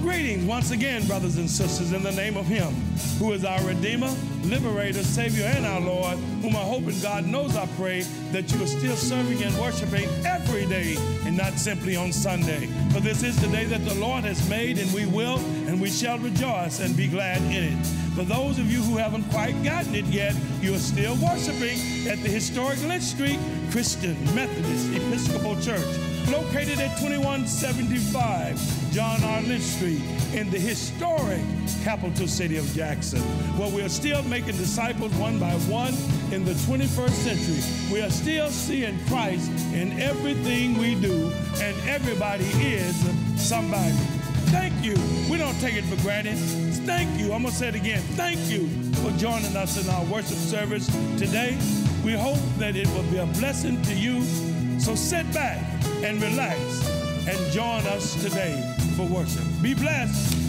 Greetings once again, brothers and sisters, in the name of Him who is our Redeemer, Liberator, Savior, and our Lord, whom I hope and God knows I pray that you are still serving and worshiping every day and not simply on Sunday. For this is the day that the Lord has made, and we will and we shall rejoice and be glad in it. For those of you who haven't quite gotten it yet, you are still worshiping at the historic Lynch Street Christian Methodist Episcopal Church located at 2175 John R. Street in the historic capital city of Jackson, where we are still making disciples one by one in the 21st century. We are still seeing Christ in everything we do, and everybody is somebody. Thank you. We don't take it for granted. Thank you. I'm going to say it again. Thank you for joining us in our worship service today. We hope that it will be a blessing to you. So sit back and relax and join us today for worship. Be blessed.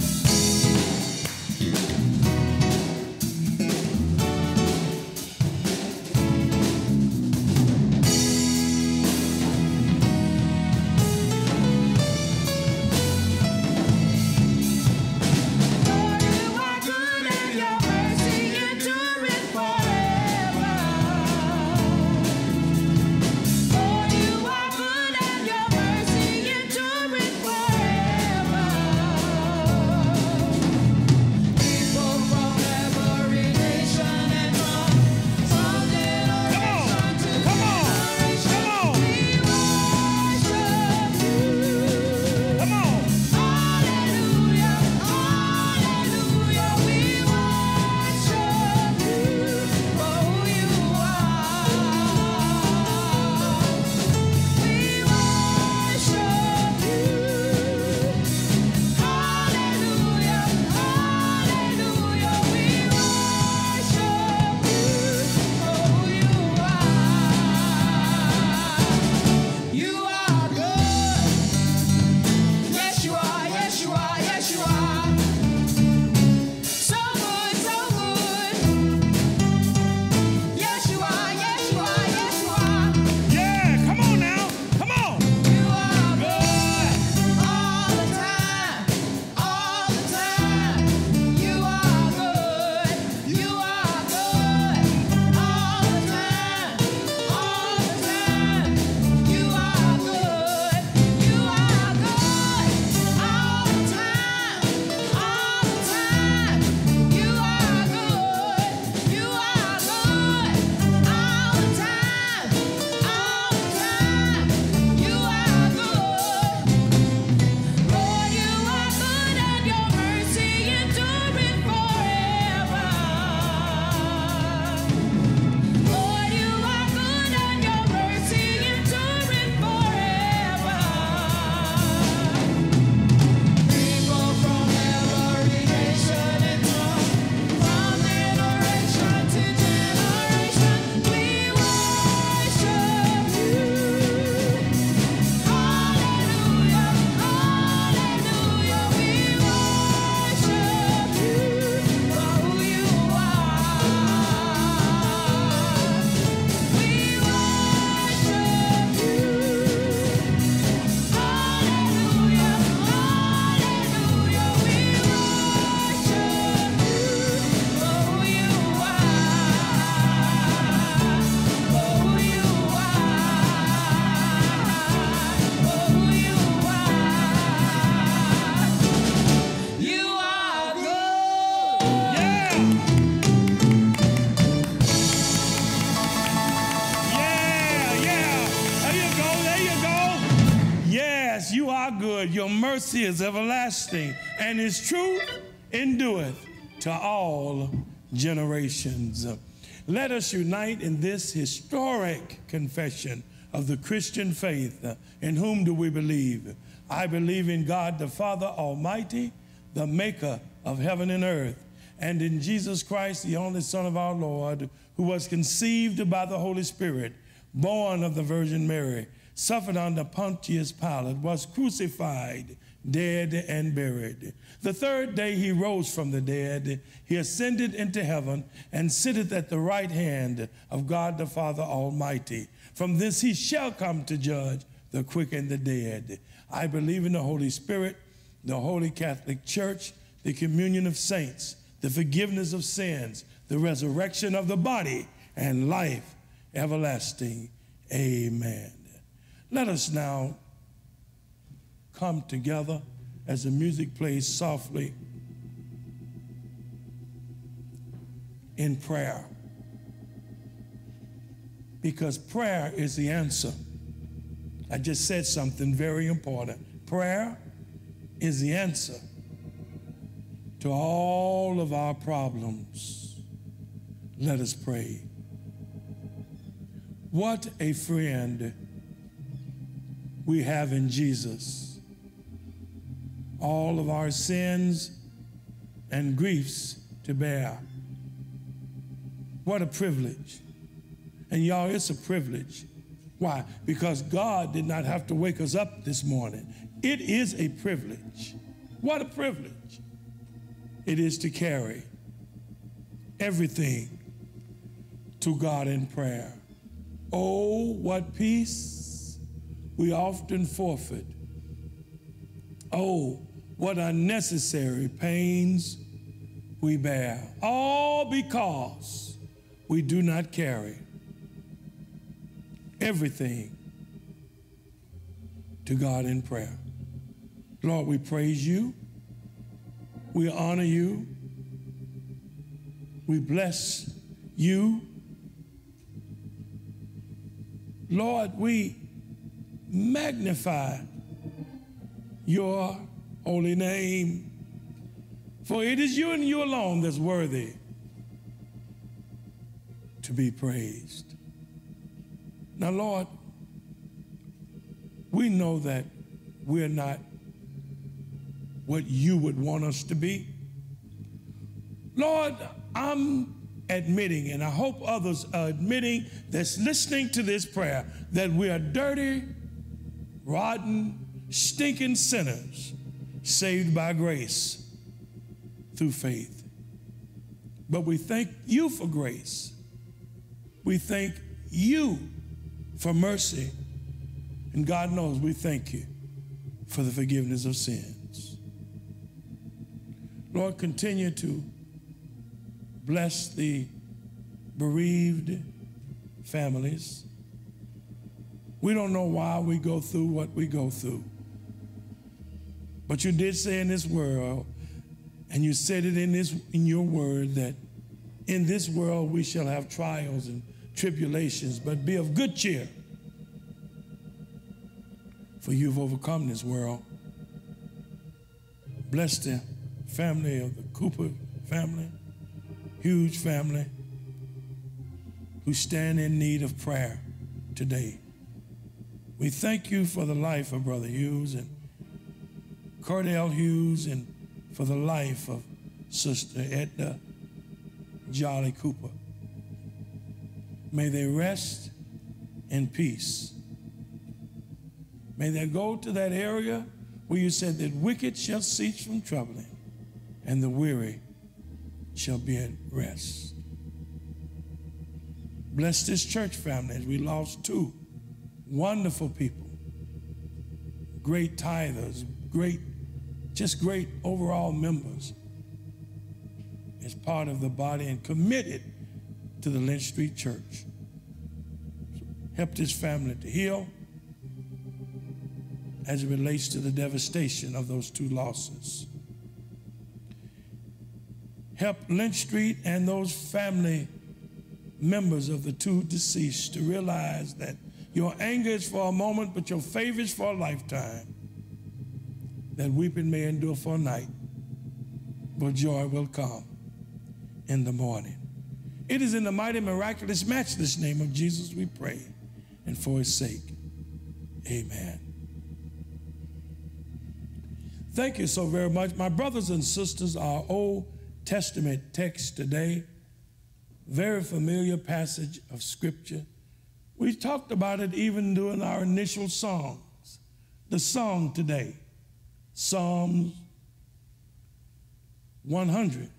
Mercy is everlasting, and his truth endureth to all generations. Let us unite in this historic confession of the Christian faith. In whom do we believe? I believe in God the Father Almighty, the maker of heaven and earth, and in Jesus Christ, the only Son of our Lord, who was conceived by the Holy Spirit, born of the Virgin Mary, suffered under Pontius Pilate, was crucified, dead, and buried. The third day he rose from the dead. He ascended into heaven and sitteth at the right hand of God the Father Almighty. From this he shall come to judge the quick and the dead. I believe in the Holy Spirit, the Holy Catholic Church, the communion of saints, the forgiveness of sins, the resurrection of the body, and life everlasting. Amen. Let us now come together as the music plays softly in prayer. Because prayer is the answer. I just said something very important. Prayer is the answer to all of our problems. Let us pray. What a friend we have in Jesus. All of our sins and griefs to bear. What a privilege. And y'all, it's a privilege. Why? Because God did not have to wake us up this morning. It is a privilege. What a privilege it is to carry everything to God in prayer. Oh, what peace we often forfeit. Oh, what unnecessary pains we bear. All because we do not carry everything to God in prayer. Lord, we praise you. We honor you. We bless you. Lord, we magnify your holy name. For it is you and you alone that's worthy to be praised. Now, Lord, we know that we're not what you would want us to be. Lord, I'm admitting, and I hope others are admitting that's listening to this prayer, that we are dirty, rotten, stinking sinners saved by grace through faith. But we thank you for grace. We thank you for mercy. And God knows we thank you for the forgiveness of sins. Lord, continue to bless the bereaved families. We don't know why we go through what we go through. But you did say in this world, and you said it in this in your word that in this world we shall have trials and tribulations, but be of good cheer. For you've overcome this world. Bless the family of the Cooper family, huge family, who stand in need of prayer today. We thank you for the life of Brother Hughes and Cordell Hughes and for the life of Sister Edna Jolly Cooper. May they rest in peace. May they go to that area where you said that wicked shall cease from troubling and the weary shall be at rest. Bless this church family as we lost two wonderful people, great tithers, great, just great overall members as part of the body and committed to the Lynch Street Church. Helped his family to heal as it relates to the devastation of those two losses. Help Lynch Street and those family members of the two deceased to realize that your anger is for a moment, but your favor is for a lifetime. That weeping may endure for a night, but joy will come in the morning. It is in the mighty, miraculous, matchless name of Jesus we pray, and for his sake, amen. Thank you so very much. My brothers and sisters, our Old Testament text today, very familiar passage of Scripture. We talked about it even during our initial songs. The song today, Psalms 100.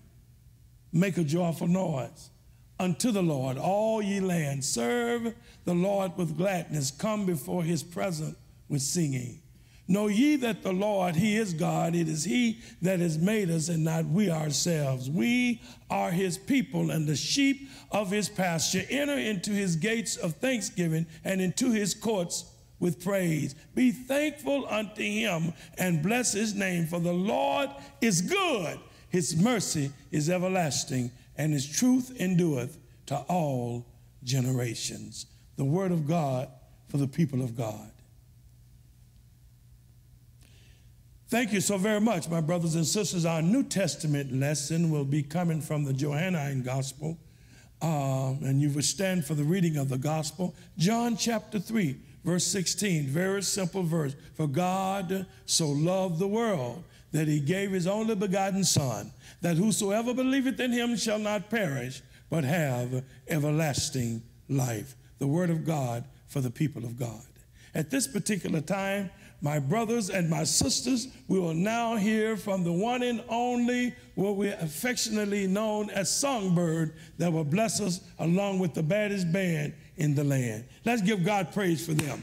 Make a joyful noise unto the Lord, all ye lands. Serve the Lord with gladness. Come before his presence with singing. Know ye that the Lord, He is God. It is He that has made us and not we ourselves. We are His people and the sheep of His pasture. Enter into His gates of thanksgiving and into His courts with praise. Be thankful unto Him and bless His name, for the Lord is good. His mercy is everlasting, and His truth endureth to all generations. The Word of God for the people of God. Thank you so very much, my brothers and sisters. Our New Testament lesson will be coming from the Johannine Gospel. Um, and you will stand for the reading of the Gospel. John chapter 3, verse 16, very simple verse. For God so loved the world that he gave his only begotten Son, that whosoever believeth in him shall not perish, but have everlasting life. The Word of God for the people of God. At this particular time, my brothers and my sisters, we will now hear from the one and only, what we affectionately known as Songbird, that will bless us along with the baddest band in the land. Let's give God praise for them.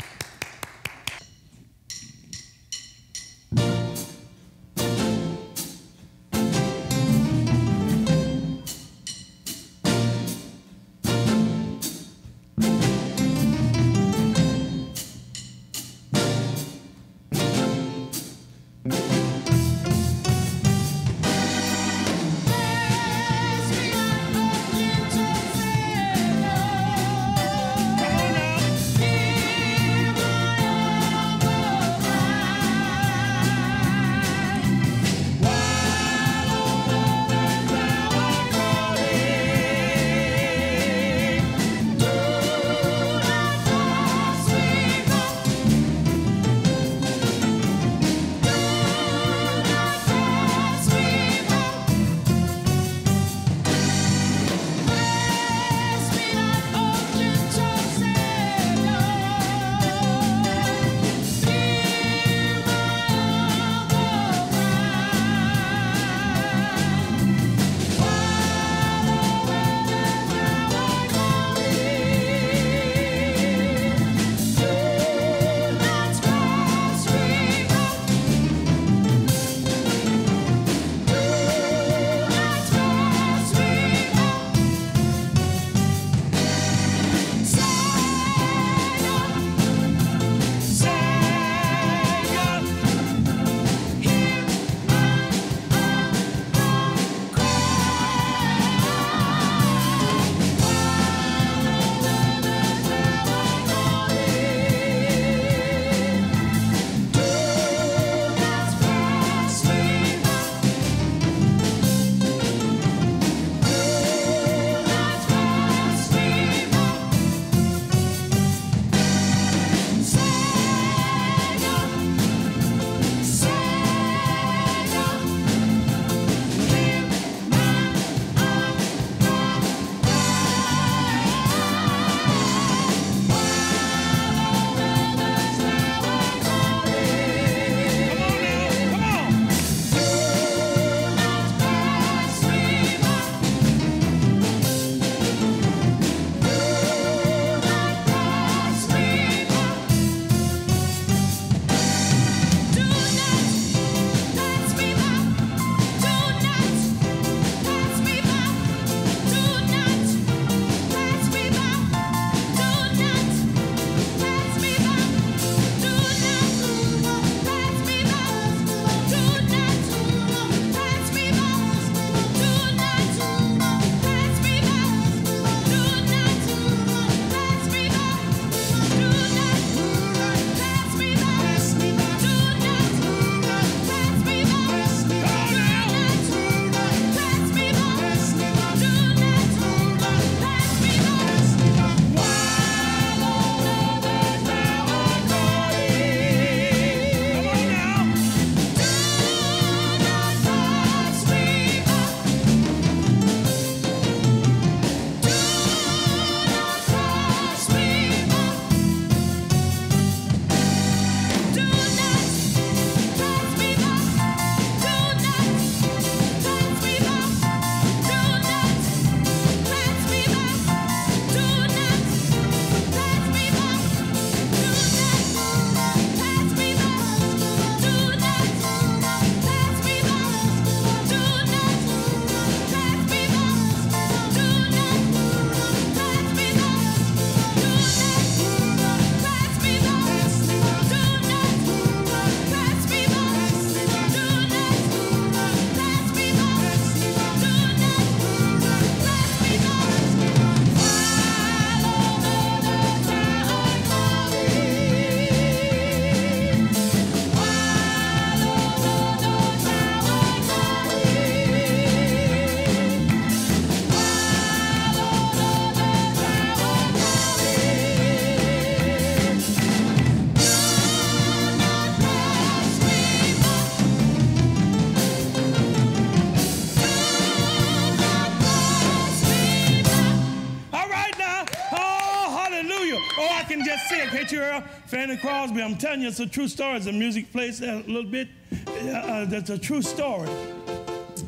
Fanny Crosby. I'm telling you, it's a true story. As the music plays a little bit. Uh, that's a true story.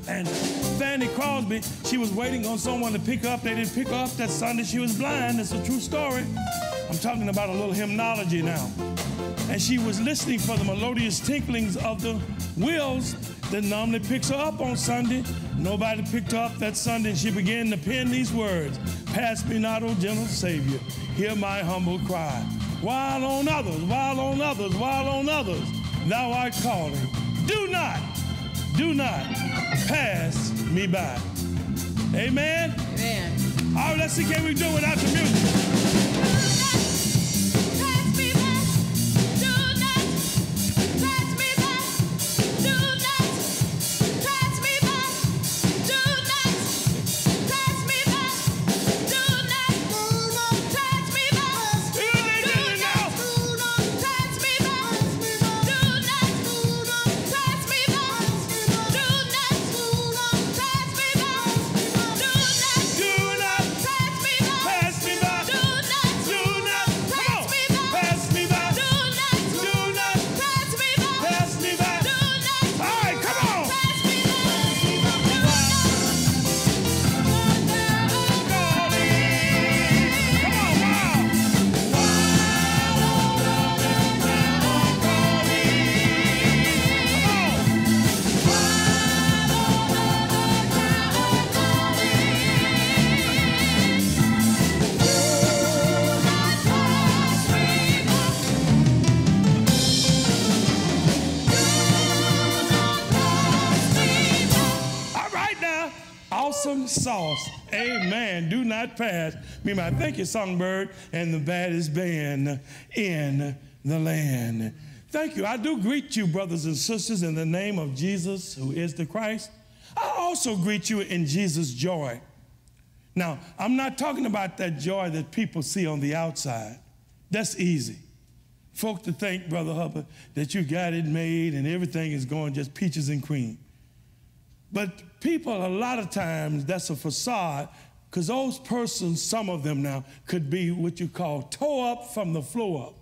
And Fanny Crosby, she was waiting on someone to pick up. They didn't pick up that Sunday. She was blind. It's a true story. I'm talking about a little hymnology now. And she was listening for the melodious tinklings of the wheels that normally picks her up on Sunday. Nobody picked her up that Sunday, and she began to pen these words Pass me not, O gentle Savior, hear my humble cry. While on others, while on others, while on others, thou art calling. Do not, do not pass me by. Amen? Amen. All right, let's see, can we do it without the music? Not pass me by. Thank you, Songbird, and the baddest band in the land. Thank you. I do greet you, brothers and sisters, in the name of Jesus, who is the Christ. I also greet you in Jesus' joy. Now, I'm not talking about that joy that people see on the outside. That's easy. Folk to think, Brother Hubbard, that you got it made and everything is going just peaches and cream. But people, a lot of times, that's a facade because those persons, some of them now, could be what you call toe up from the floor up.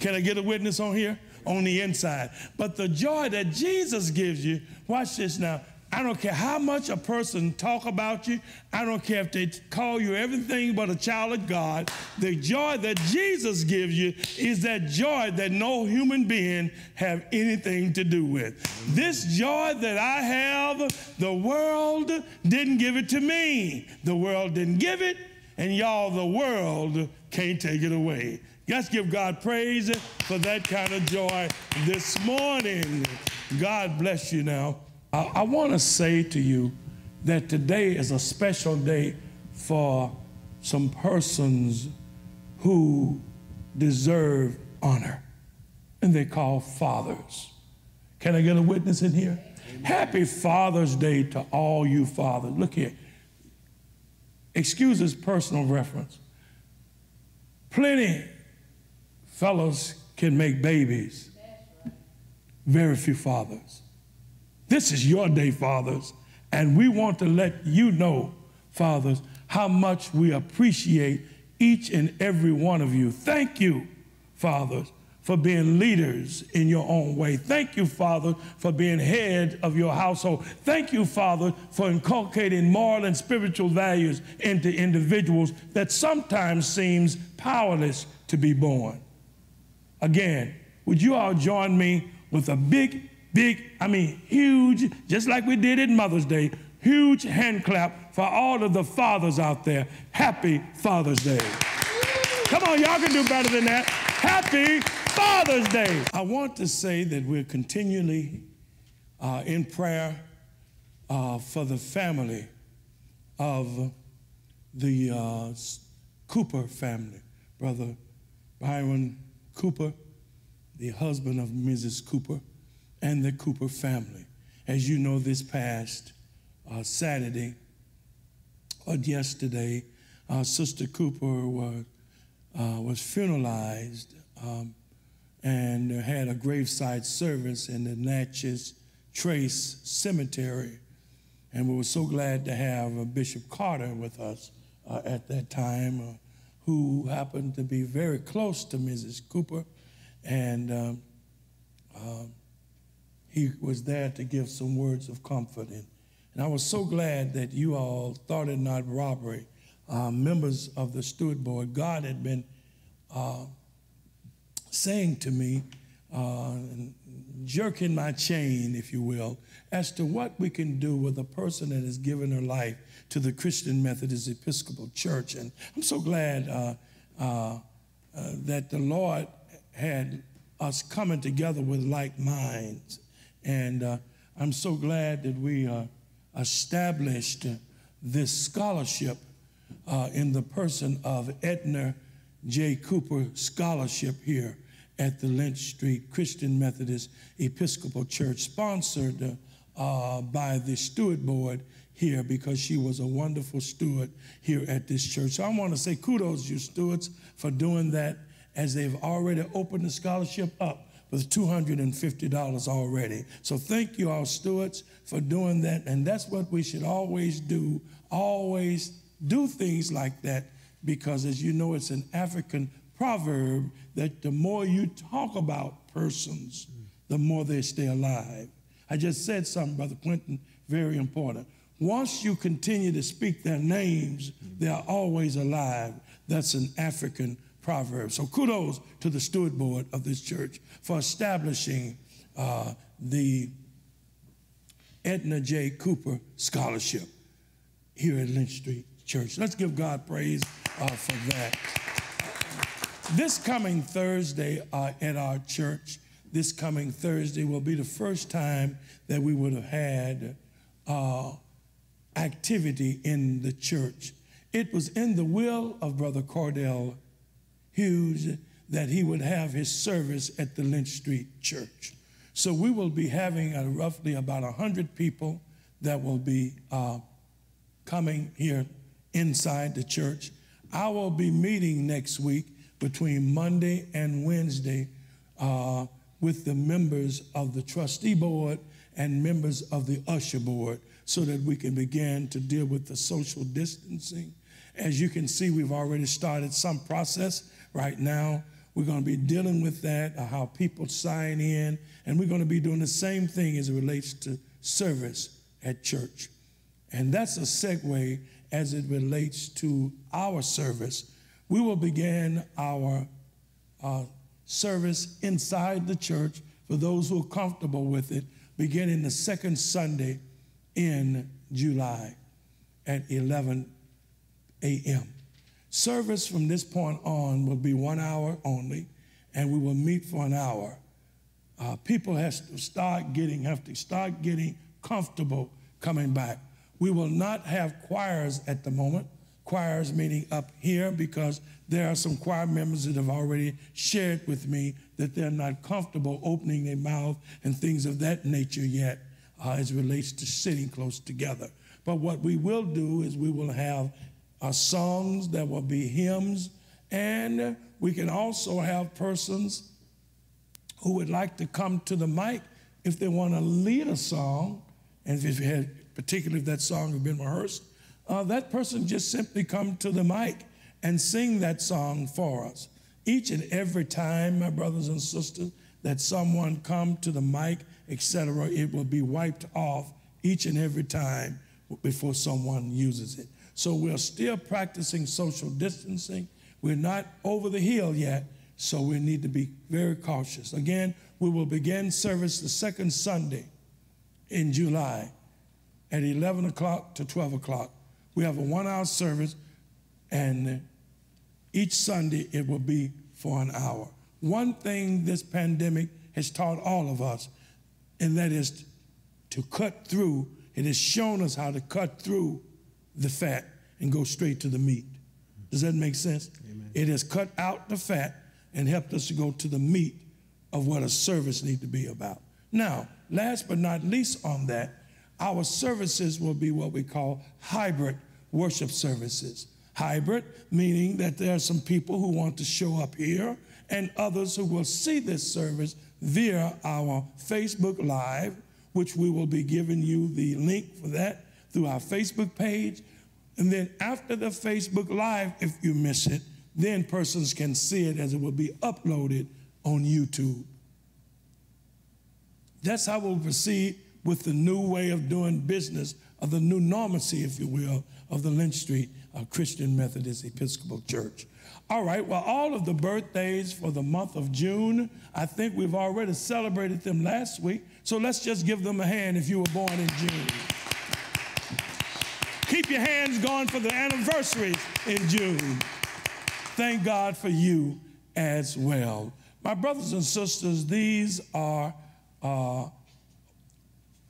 Can I get a witness on here? On the inside. But the joy that Jesus gives you, watch this now. I don't care how much a person talk about you. I don't care if they call you everything but a child of God. The joy that Jesus gives you is that joy that no human being have anything to do with. This joy that I have, the world didn't give it to me. The world didn't give it, and y'all, the world can't take it away. Let's give God praise for that kind of joy this morning. God bless you now. I, I want to say to you that today is a special day for some persons who deserve honor, and they call fathers. Can I get a witness in here? Happy Father's Day to all you fathers. Look here. Excuse this personal reference. Plenty fellows can make babies, very few fathers. This is your day, fathers, and we want to let you know, fathers, how much we appreciate each and every one of you. Thank you, fathers, for being leaders in your own way. Thank you, Father, for being head of your household. Thank you, Father, for inculcating moral and spiritual values into individuals that sometimes seems powerless to be born. Again, would you all join me with a big, big, I mean, huge, just like we did at Mother's Day, huge hand clap for all of the fathers out there. Happy Father's Day. Come on, y'all can do better than that. Happy Father's Day. I want to say that we're continually uh, in prayer uh, for the family of the uh, Cooper family, Brother Byron Cooper, the husband of Mrs. Cooper, and the Cooper family. As you know, this past uh, Saturday or yesterday, uh, Sister Cooper was, uh, was funeralized um, and had a graveside service in the Natchez Trace Cemetery. And we were so glad to have uh, Bishop Carter with us uh, at that time, who happened to be very close to Mrs. Cooper, and um, uh, he was there to give some words of comfort. And, and I was so glad that you all thought it not robbery. Uh, members of the steward board, God had been uh, saying to me, uh, jerking my chain, if you will, as to what we can do with a person that has given her life to the Christian Methodist Episcopal Church. And I'm so glad uh, uh, uh, that the Lord had us coming together with like minds. And uh, I'm so glad that we uh, established this scholarship uh, in the person of Edna J. Cooper Scholarship here at the Lynch Street Christian Methodist Episcopal Church, sponsored uh, by the steward board here because she was a wonderful steward here at this church. So I want to say kudos to you stewards for doing that as they've already opened the scholarship up with $250 already. So thank you all stewards for doing that. And that's what we should always do, always do things like that because as you know, it's an African proverb that the more you talk about persons, the more they stay alive. I just said something, Brother Clinton, very important. Once you continue to speak their names, they are always alive. That's an African proverb. So kudos to the steward board of this church for establishing uh, the Edna J. Cooper Scholarship here at Lynch Street Church. Let's give God praise uh, for that. This coming Thursday uh, at our church, this coming Thursday will be the first time that we would have had uh, activity in the church. It was in the will of Brother Cordell Hughes that he would have his service at the Lynch Street Church. So we will be having roughly about 100 people that will be uh, coming here inside the church. I will be meeting next week between Monday and Wednesday uh, with the members of the trustee board and members of the usher board so that we can begin to deal with the social distancing. As you can see, we've already started some process right now. We're going to be dealing with that, uh, how people sign in, and we're going to be doing the same thing as it relates to service at church. And that's a segue as it relates to our service. We will begin our uh, service inside the church for those who are comfortable with it, beginning the second Sunday in July at 11 a.m. Service from this point on will be one hour only, and we will meet for an hour. Uh, people have to start getting have to start getting comfortable coming back. We will not have choirs at the moment. Choirs meaning up here because there are some choir members that have already shared with me that they're not comfortable opening their mouth and things of that nature yet uh, as relates to sitting close together. But what we will do is we will have uh, songs that will be hymns, and we can also have persons who would like to come to the mic if they want to lead a song, and if you had, particularly if that song has been rehearsed, uh, that person just simply come to the mic and sing that song for us. Each and every time, my brothers and sisters, that someone come to the mic etc., it will be wiped off each and every time before someone uses it. So we're still practicing social distancing. We're not over the hill yet, so we need to be very cautious. Again, we will begin service the second Sunday in July at 11 o'clock to 12 o'clock. We have a one hour service, and each Sunday it will be for an hour. One thing this pandemic has taught all of us and that is to cut through. It has shown us how to cut through the fat and go straight to the meat. Does that make sense? Amen. It has cut out the fat and helped us to go to the meat of what a service need to be about. Now, last but not least on that, our services will be what we call hybrid worship services. Hybrid, meaning that there are some people who want to show up here and others who will see this service via our Facebook Live, which we will be giving you the link for that through our Facebook page. And then after the Facebook Live, if you miss it, then persons can see it as it will be uploaded on YouTube. That's how we'll proceed with the new way of doing business, of the new normacy, if you will, of the Lynch Street uh, Christian Methodist Episcopal Church. All right, well, all of the birthdays for the month of June, I think we've already celebrated them last week. So let's just give them a hand if you were born in June. Keep your hands going for the anniversaries in June. Thank God for you as well. My brothers and sisters, these are uh,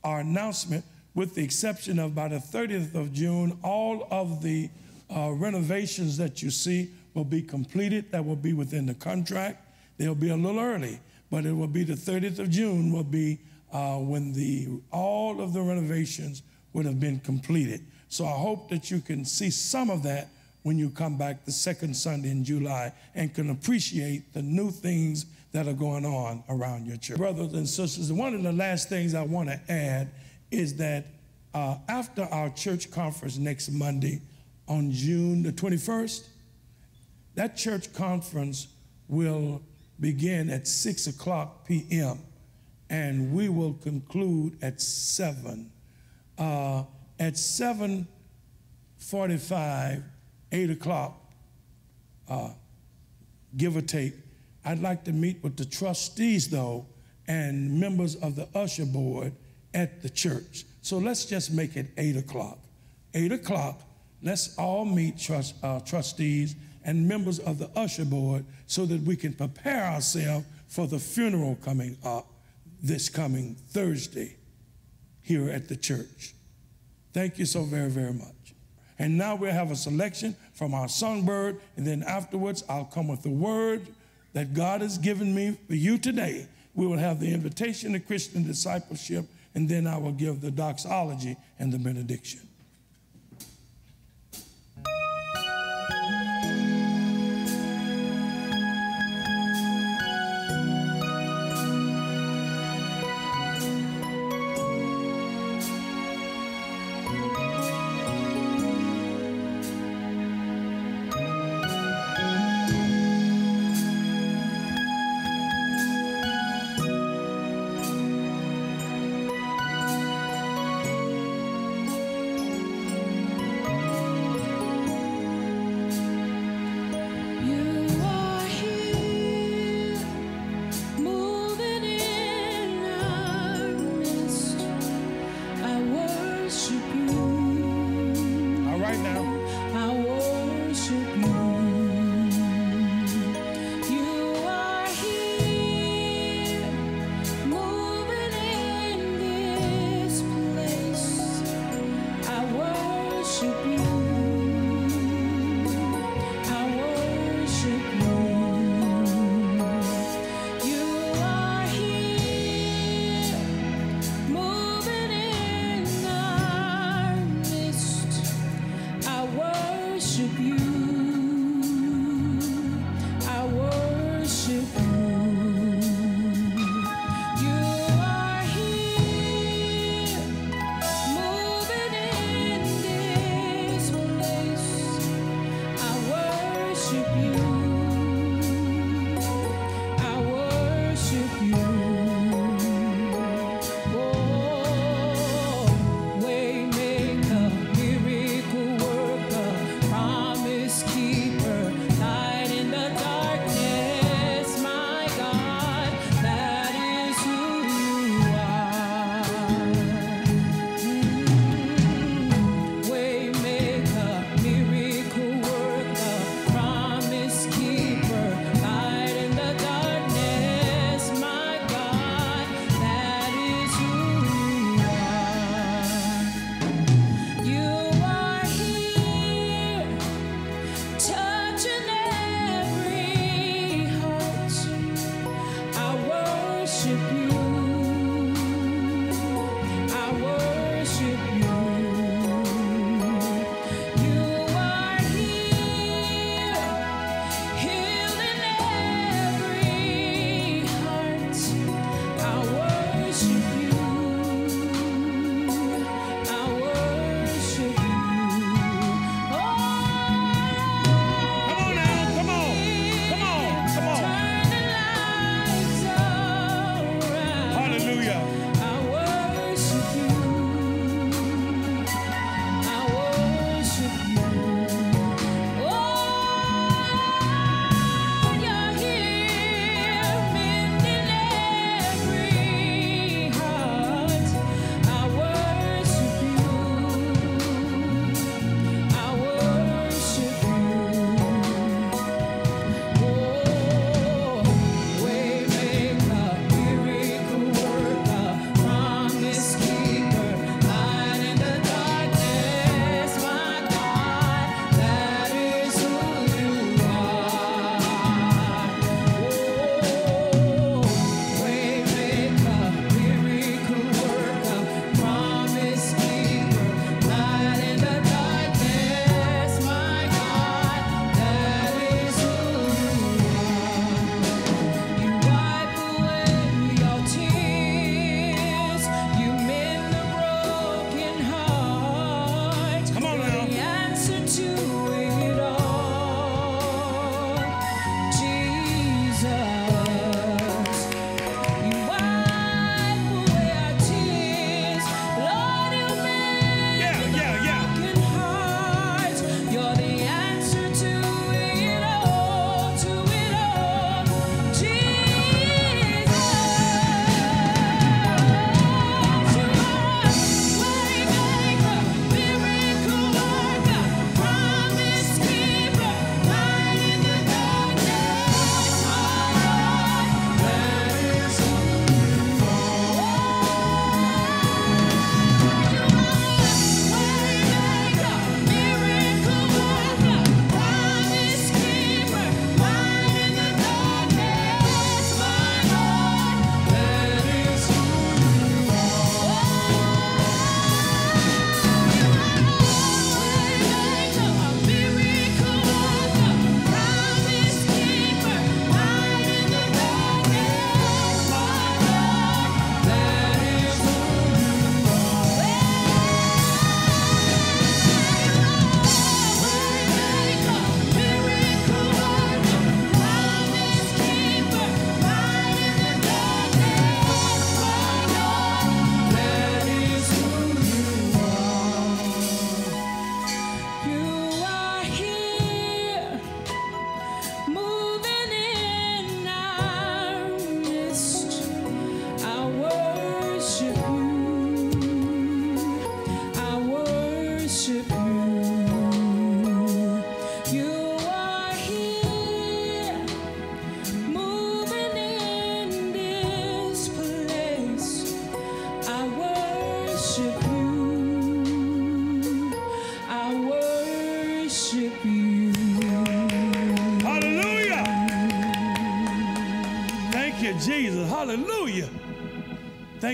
our announcement, with the exception of by the 30th of June, all of the uh, renovations that you see will be completed. That will be within the contract. They'll be a little early, but it will be the 30th of June will be uh, when the all of the renovations would have been completed. So I hope that you can see some of that when you come back the second Sunday in July and can appreciate the new things that are going on around your church. Brothers and sisters, one of the last things I want to add is that uh, after our church conference next Monday on June the 21st, that church conference will begin at 6 o'clock p.m. and we will conclude at 7. Uh, at 7.45, 8 o'clock, uh, give or take, I'd like to meet with the trustees, though, and members of the usher board at the church. So let's just make it 8 o'clock. 8 o'clock, let's all meet trust, uh, trustees and members of the usher board so that we can prepare ourselves for the funeral coming up this coming Thursday here at the church. Thank you so very, very much. And now we'll have a selection from our songbird, and then afterwards I'll come with the word that God has given me for you today. We will have the invitation to Christian discipleship, and then I will give the doxology and the benediction.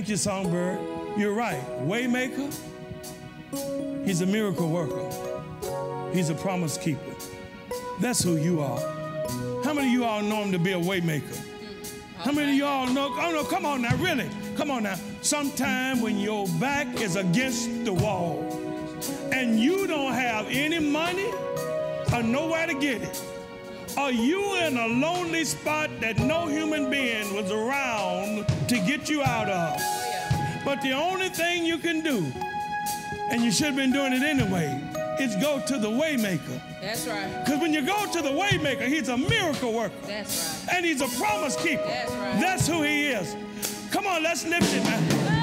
Thank you, Songbird. You're right. Waymaker. He's a miracle worker. He's a promise keeper. That's who you are. How many of you all know him to be a waymaker? Mm-hmm. How many of you all know? Oh no, come on now, really. Come on now. Sometime when your back is against the wall and you don't have any money or nowhere to get it, are you in a lonely spot that no human being was around to get you out of? But the only thing you can do, and you should have been doing it anyway, is go to the waymaker. That's right. Because when you go to the waymaker, he's a miracle worker. That's right. And he's a promise keeper. That's right. That's who he is. Come on, let's lift it now.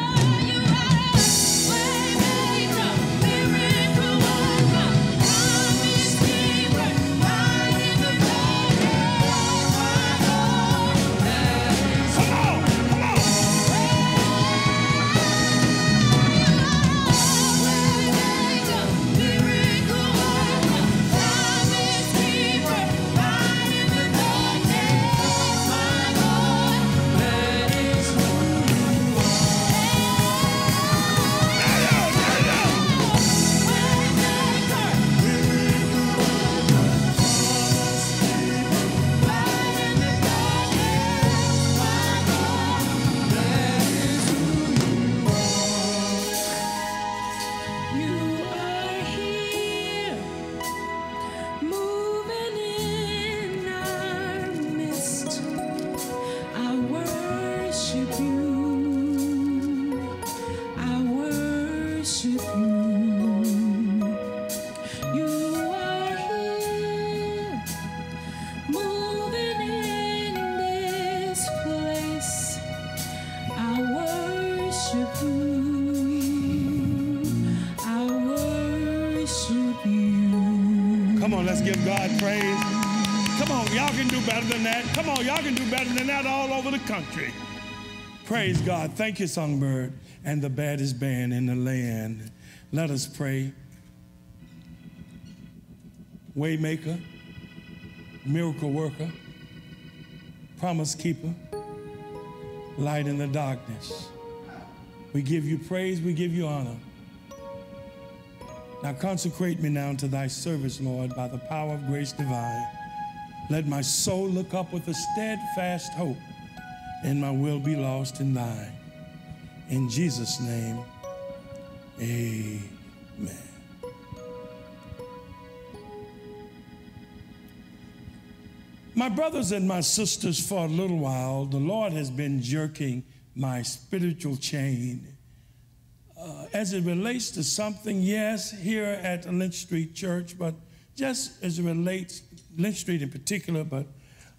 Over the country. Praise God. Thank you, Songbird, and the baddest band in the land. Let us pray. Waymaker, miracle worker, promise keeper, light in the darkness. We give you praise, we give you honor. Now consecrate me now to thy service, Lord, by the power of grace divine. Let my soul look up with a steadfast hope, and my will be lost in thine. In Jesus' name, amen. My brothers and my sisters, for a little while, the Lord has been jerking my spiritual chain uh, as it relates to something, yes, here at Lynch Street Church, but just as it relates, Lynch Street in particular, but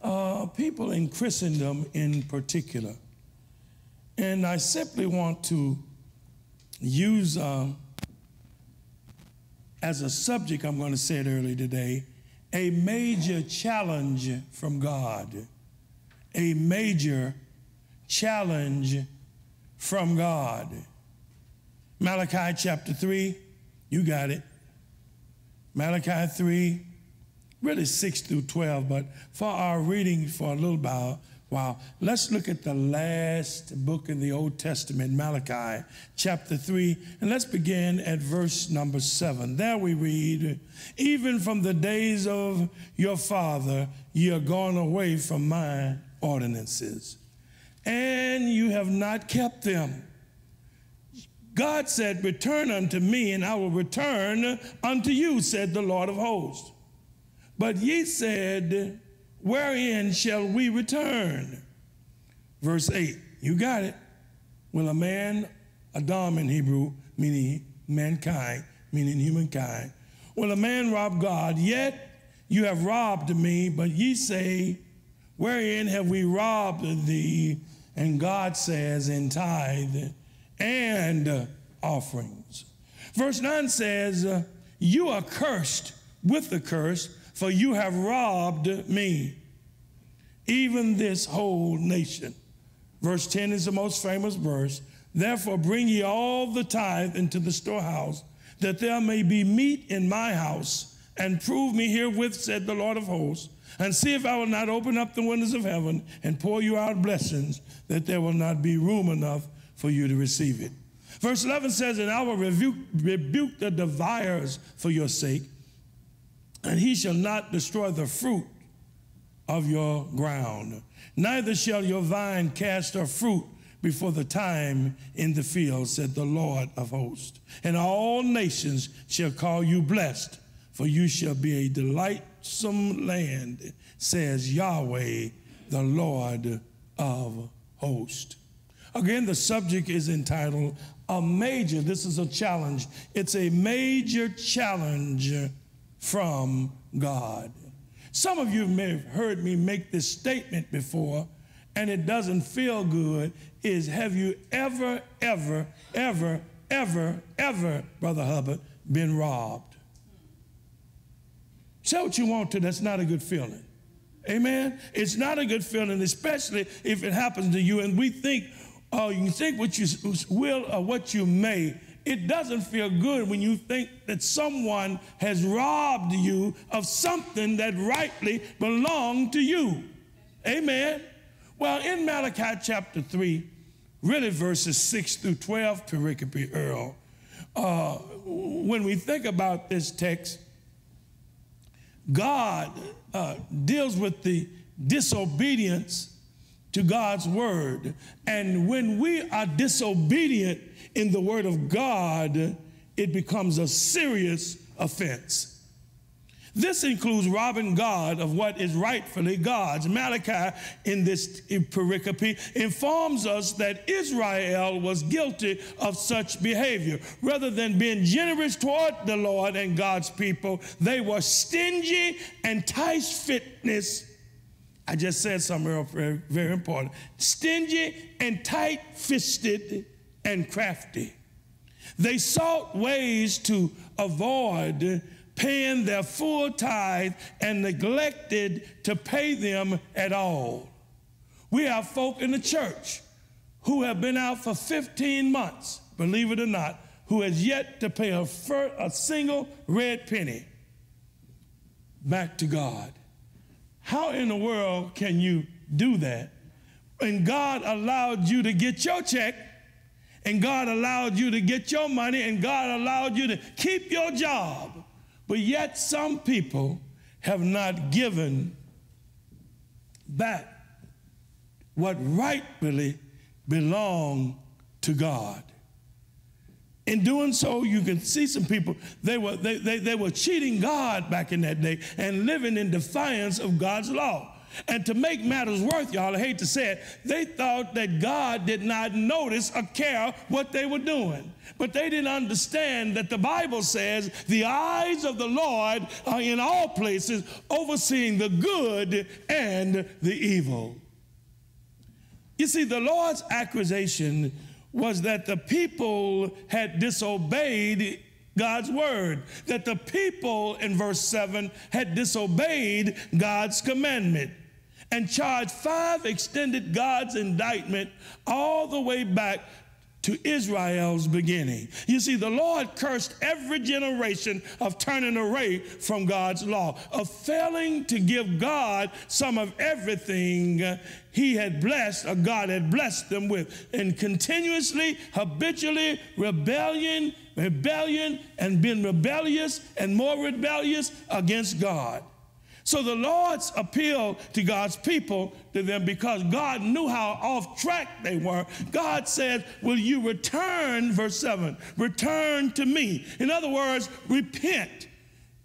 uh, people in Christendom in particular. And I simply want to use uh, as a subject, I'm going to say it early today, a major challenge from God. A major challenge from God. Malachi chapter 3, you got it. Malachi 3, really 6 through 12, but for our reading for a little while, let's look at the last book in the Old Testament, Malachi chapter 3, and let's begin at verse number 7. There we read, Even from the days of your father, ye are gone away from my ordinances, and you have not kept them. God said, Return unto me, and I will return unto you, said the Lord of hosts. But ye said, Wherein shall we return? Verse 8, you got it. Will a man, Adam in Hebrew, meaning mankind, meaning humankind, will a man rob God? Yet you have robbed me, but ye say, Wherein have we robbed thee? And God says, In tithe and offerings. Verse 9 says, You are cursed with the curse, for you have robbed me, even this whole nation. Verse 10 is the most famous verse. Therefore, bring ye all the tithe into the storehouse, that there may be meat in my house, and prove me herewith, said the Lord of hosts, and see if I will not open up the windows of heaven and pour you out blessings that there will not be room enough for you to receive it. Verse 11 says, And I will rebuke, rebuke the devourers for your sake, and he shall not destroy the fruit of your ground. Neither shall your vine cast her fruit before the time in the field, said the Lord of hosts. And all nations shall call you blessed, for you shall be a delightsome land, says Yahweh, the Lord of hosts. Again, the subject is entitled A Major, this is a challenge. It's a major challenge from God. Some of you may have heard me make this statement before, and it doesn't feel good. Is have you ever, ever, ever, ever, ever, Brother Hubbard, been robbed? Say what you want to, that's not a good feeling. Amen? It's not a good feeling, especially if it happens to you and we think, oh, you think what you will or what you may, it doesn't feel good when you think that someone has robbed you of something that rightly belonged to you. Amen. Well, in Malachi chapter 3, really verses 6 through 12, pericope Earl, uh, when we think about this text, God uh, deals with the disobedience to God's word. And when we are disobedient in the word of God, it becomes a serious offense. This includes robbing God of what is rightfully God's. Malachi, in this pericope, informs us that Israel was guilty of such behavior. Rather than being generous toward the Lord and God's people, they were stingy and tight fitness I just said something very, very important. Stingy and tight fisted and crafty. They sought ways to avoid paying their full tithe and neglected to pay them at all. We have folk in the church who have been out for 15 months, believe it or not, who has yet to pay a, fir- a single red penny back to God. How in the world can you do that? And God allowed you to get your check, and God allowed you to get your money, and God allowed you to keep your job. But yet, some people have not given back what rightfully belonged to God. In doing so, you can see some people, they were, they, they, they were cheating God back in that day and living in defiance of God's law. And to make matters worse, y'all, I hate to say it, they thought that God did not notice or care what they were doing. But they didn't understand that the Bible says the eyes of the Lord are in all places, overseeing the good and the evil. You see, the Lord's accusation was that the people had disobeyed God's word, that the people in verse 7 had disobeyed God's commandment and charged five extended God's indictment all the way back to Israel's beginning. You see, the Lord cursed every generation of turning away from God's law, of failing to give God some of everything he had blessed or God had blessed them with, and continuously, habitually rebellion, rebellion, and being rebellious and more rebellious against God. So the Lord's appeal to God's people to them because God knew how off track they were. God said, Will you return, verse 7, return to me? In other words, repent.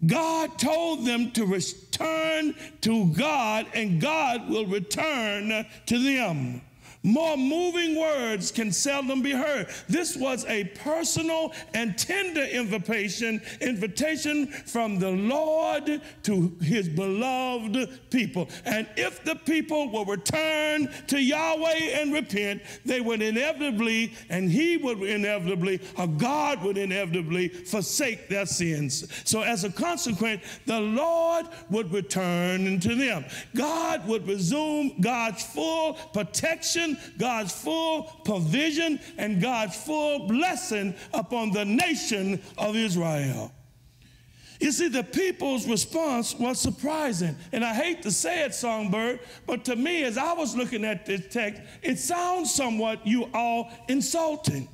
God told them to return to God, and God will return to them. More moving words can seldom be heard. This was a personal and tender invitation, invitation from the Lord to his beloved people. And if the people will return to Yahweh and repent, they would inevitably, and he would inevitably, or God would inevitably forsake their sins. So as a consequence, the Lord would return to them. God would resume God's full protection God's full provision, and God's full blessing upon the nation of Israel. You see, the people's response was surprising. And I hate to say it, Songbird, but to me, as I was looking at this text, it sounds somewhat you all insulting.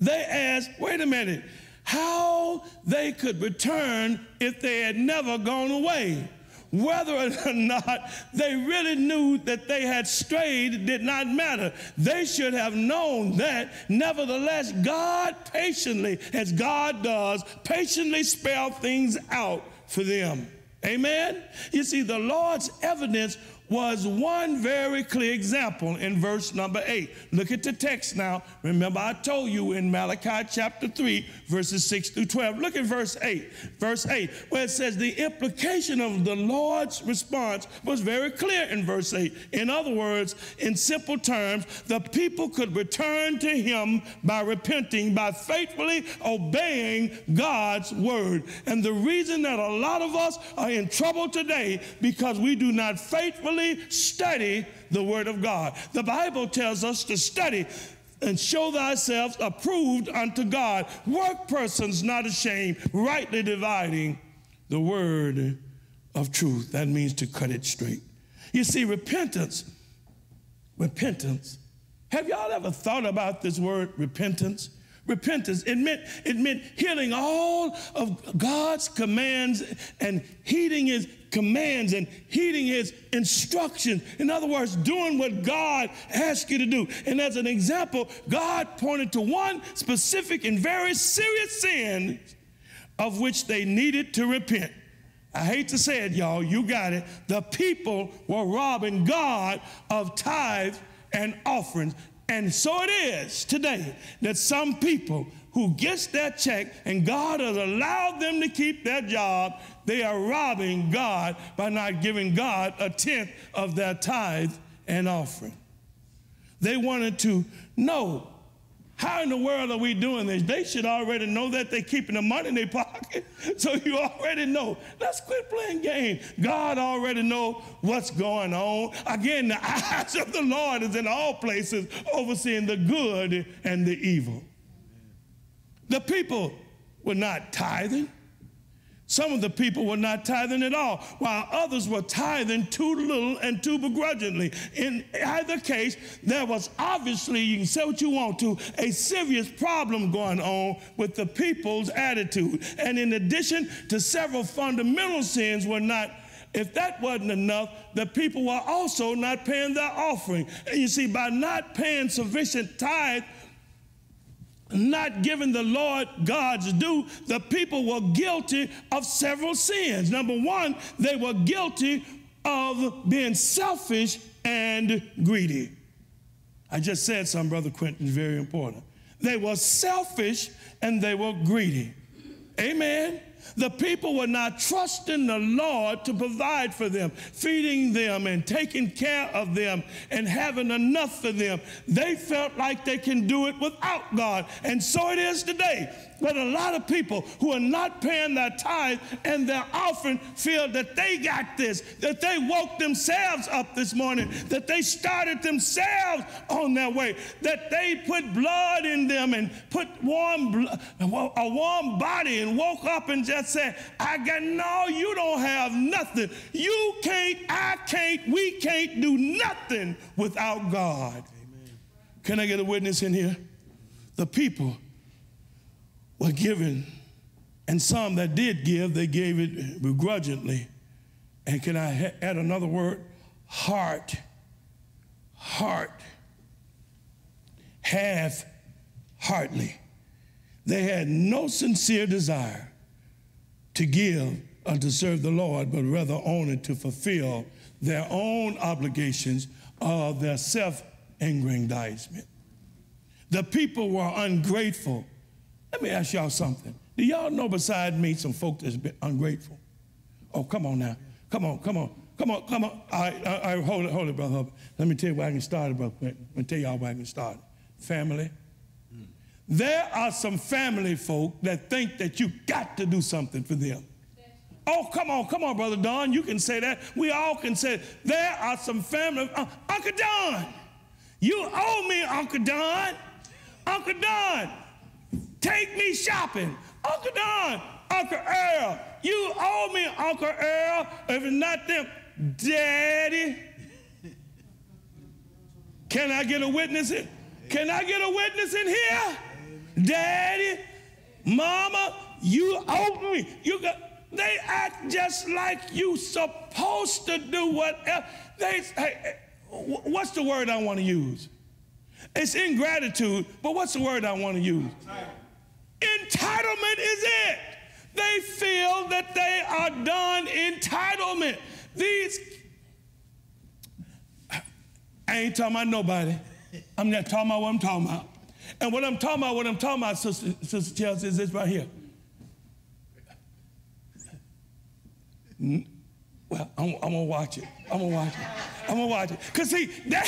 They asked, wait a minute, how they could return if they had never gone away whether or not they really knew that they had strayed did not matter. They should have known that. Nevertheless, God patiently, as God does, patiently spell things out for them. Amen? You see, the Lord's evidence was one very clear example in verse number eight. Look at the text now. Remember, I told you in Malachi chapter 3, verses 6 through 12. Look at verse 8. Verse 8, where it says the implication of the Lord's response was very clear in verse 8. In other words, in simple terms, the people could return to Him by repenting, by faithfully obeying God's word. And the reason that a lot of us are in trouble today because we do not faithfully study the Word of God. The Bible tells us to study and show thyself approved unto God, work persons not ashamed, rightly dividing the Word of truth. That means to cut it straight. You see, repentance, repentance. Have y'all ever thought about this word repentance? Repentance, it meant, it meant hearing all of God's commands and heeding his commands and heeding his instructions. In other words, doing what God asked you to do. And as an example, God pointed to one specific and very serious sin of which they needed to repent. I hate to say it, y'all, you got it. The people were robbing God of tithes and offerings. And so it is today that some people who gets that check and God has allowed them to keep their job, they are robbing God by not giving God a tenth of their tithe and offering. They wanted to know how in the world are we doing this? They should already know that they're keeping the money in their pocket. So you already know. Let's quit playing games. God already know what's going on. Again, the eyes of the Lord is in all places, overseeing the good and the evil. The people were not tithing. Some of the people were not tithing at all, while others were tithing too little and too begrudgingly. In either case, there was obviously, you can say what you want to, a serious problem going on with the people's attitude. And in addition to several fundamental sins were not if that wasn't enough, the people were also not paying their offering. And you see, by not paying sufficient tithe, not giving the Lord God's due, the people were guilty of several sins. Number one, they were guilty of being selfish and greedy. I just said something, Brother Quentin, very important. They were selfish and they were greedy. Amen. The people were not trusting the Lord to provide for them, feeding them and taking care of them and having enough for them. They felt like they can do it without God. And so it is today. But a lot of people who are not paying their tithe and their offering feel that they got this, that they woke themselves up this morning, that they started themselves on their way, that they put blood in them and put warm, a warm body and woke up and just said, I got no, you don't have nothing. You can't, I can't, we can't do nothing without God. Amen. Can I get a witness in here? The people were given, and some that did give, they gave it begrudgingly. And can I add another word? Heart. Heart. Half heartedly. They had no sincere desire to give or to serve the Lord, but rather only to fulfill their own obligations of their self aggrandizement. The people were ungrateful let me ask y'all something. Do y'all know beside me some folk that's been ungrateful? Oh, come on now. Come on, come on, come on, come on. All right hold it, hold it, brother. Let me tell you where I can start, it, brother. Let me tell y'all where I can start. Family. There are some family folk that think that you got to do something for them. Oh, come on, come on, Brother Don. You can say that. We all can say it. There are some family. Uh, Uncle Don, you owe me, Uncle Don. Uncle Don, Take me shopping. Uncle Don, Uncle Earl. You owe me, Uncle Earl. If it's not them, Daddy. Can I get a witness in? Can I get a witness in here? Daddy, Mama, you owe me. You got. They act just like you supposed to do whatever. They. Hey, what's the word I want to use? It's ingratitude, but what's the word I want to use? Entitlement is it. They feel that they are done entitlement. These, I ain't talking about nobody. I'm not talking about what I'm talking about. And what I'm talking about, what I'm talking about, Sister, Sister Chelsea, is this right here. Well, I'm, I'm, gonna watch it. I'm gonna watch it. I'm gonna watch it. Cause see, there,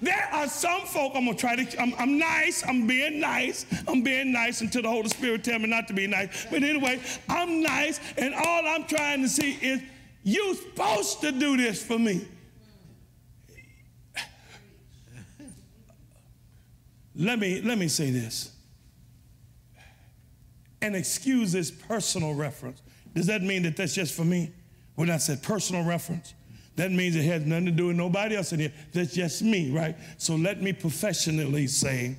there are some folk. I'm gonna try to. I'm, I'm, nice. I'm being nice. I'm being nice until the Holy Spirit tell me not to be nice. But anyway, I'm nice, and all I'm trying to see is you supposed to do this for me. Let me let me say this. And excuse this personal reference. Does that mean that that's just for me? When I said personal reference, that means it has nothing to do with nobody else in here. That's just me, right? So let me professionally say,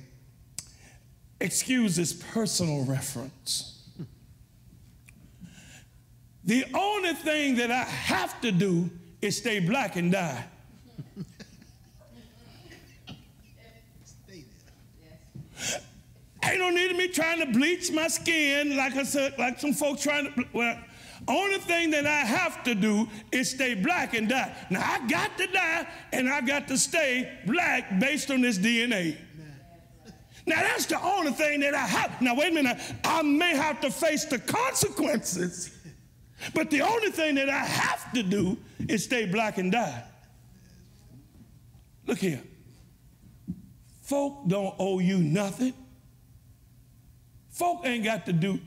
excuse this personal reference. The only thing that I have to do is stay black and die. Ain't no need of me trying to bleach my skin like I said, like some folks trying to. Well, only thing that I have to do is stay black and die. Now I got to die and I got to stay black based on this DNA. Now that's the only thing that I have. Now wait a minute. I may have to face the consequences, but the only thing that I have to do is stay black and die. Look here. Folk don't owe you nothing. Folk ain't got to do,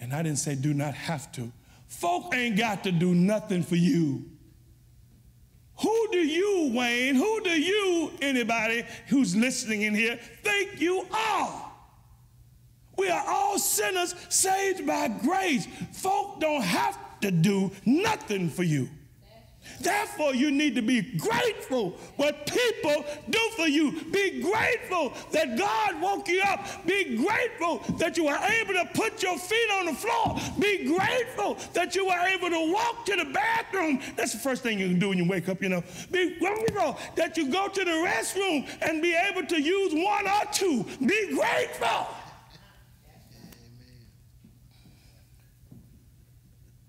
and I didn't say do not have to. Folk ain't got to do nothing for you. Who do you, Wayne, who do you, anybody who's listening in here, think you are? We are all sinners saved by grace. Folk don't have to do nothing for you. Therefore, you need to be grateful what people do for you. Be grateful that God woke you up. Be grateful that you were able to put your feet on the floor. Be grateful that you were able to walk to the bathroom. That's the first thing you can do when you wake up, you know. Be grateful that you go to the restroom and be able to use one or two. Be grateful.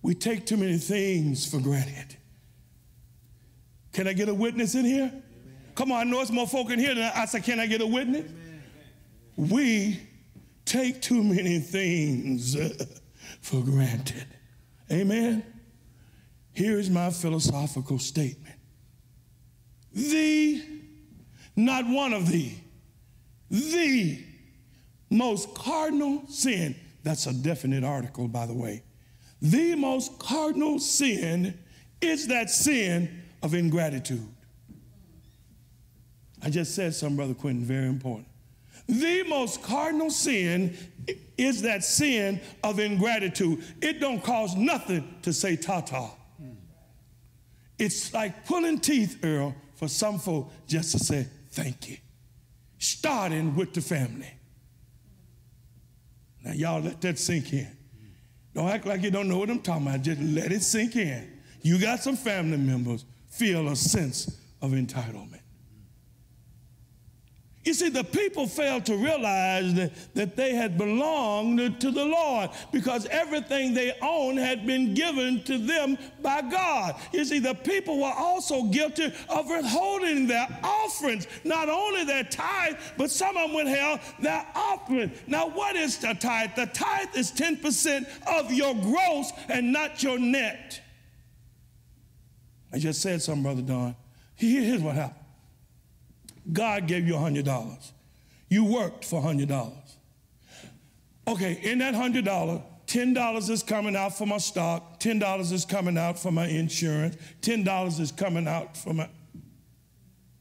We take too many things for granted. Can I get a witness in here? Come on, I know it's more folk in here than I said, can I get a witness? We take too many things uh, for granted. Amen. Here's my philosophical statement. The, not one of the, the most cardinal sin, that's a definite article, by the way. The most cardinal sin is that sin of ingratitude. I just said something, Brother Quentin, very important. The most cardinal sin is that sin of ingratitude. It don't cost nothing to say ta-ta. It's like pulling teeth, Earl, for some folk just to say thank you. Starting with the family. Now, y'all let that sink in. Don't act like you don't know what I'm talking about. Just let it sink in. You got some family members feel a sense of entitlement. You see, the people failed to realize that, that they had belonged to the Lord because everything they owned had been given to them by God. You see, the people were also guilty of withholding their offerings, not only their tithe, but some of them withheld their offering. Now, what is the tithe? The tithe is 10% of your gross and not your net. I just said something, Brother Don. Here's what happened God gave you $100. You worked for $100. Okay, in that $100, $10 is coming out for my stock, $10 is coming out for my insurance, $10 is coming out for my.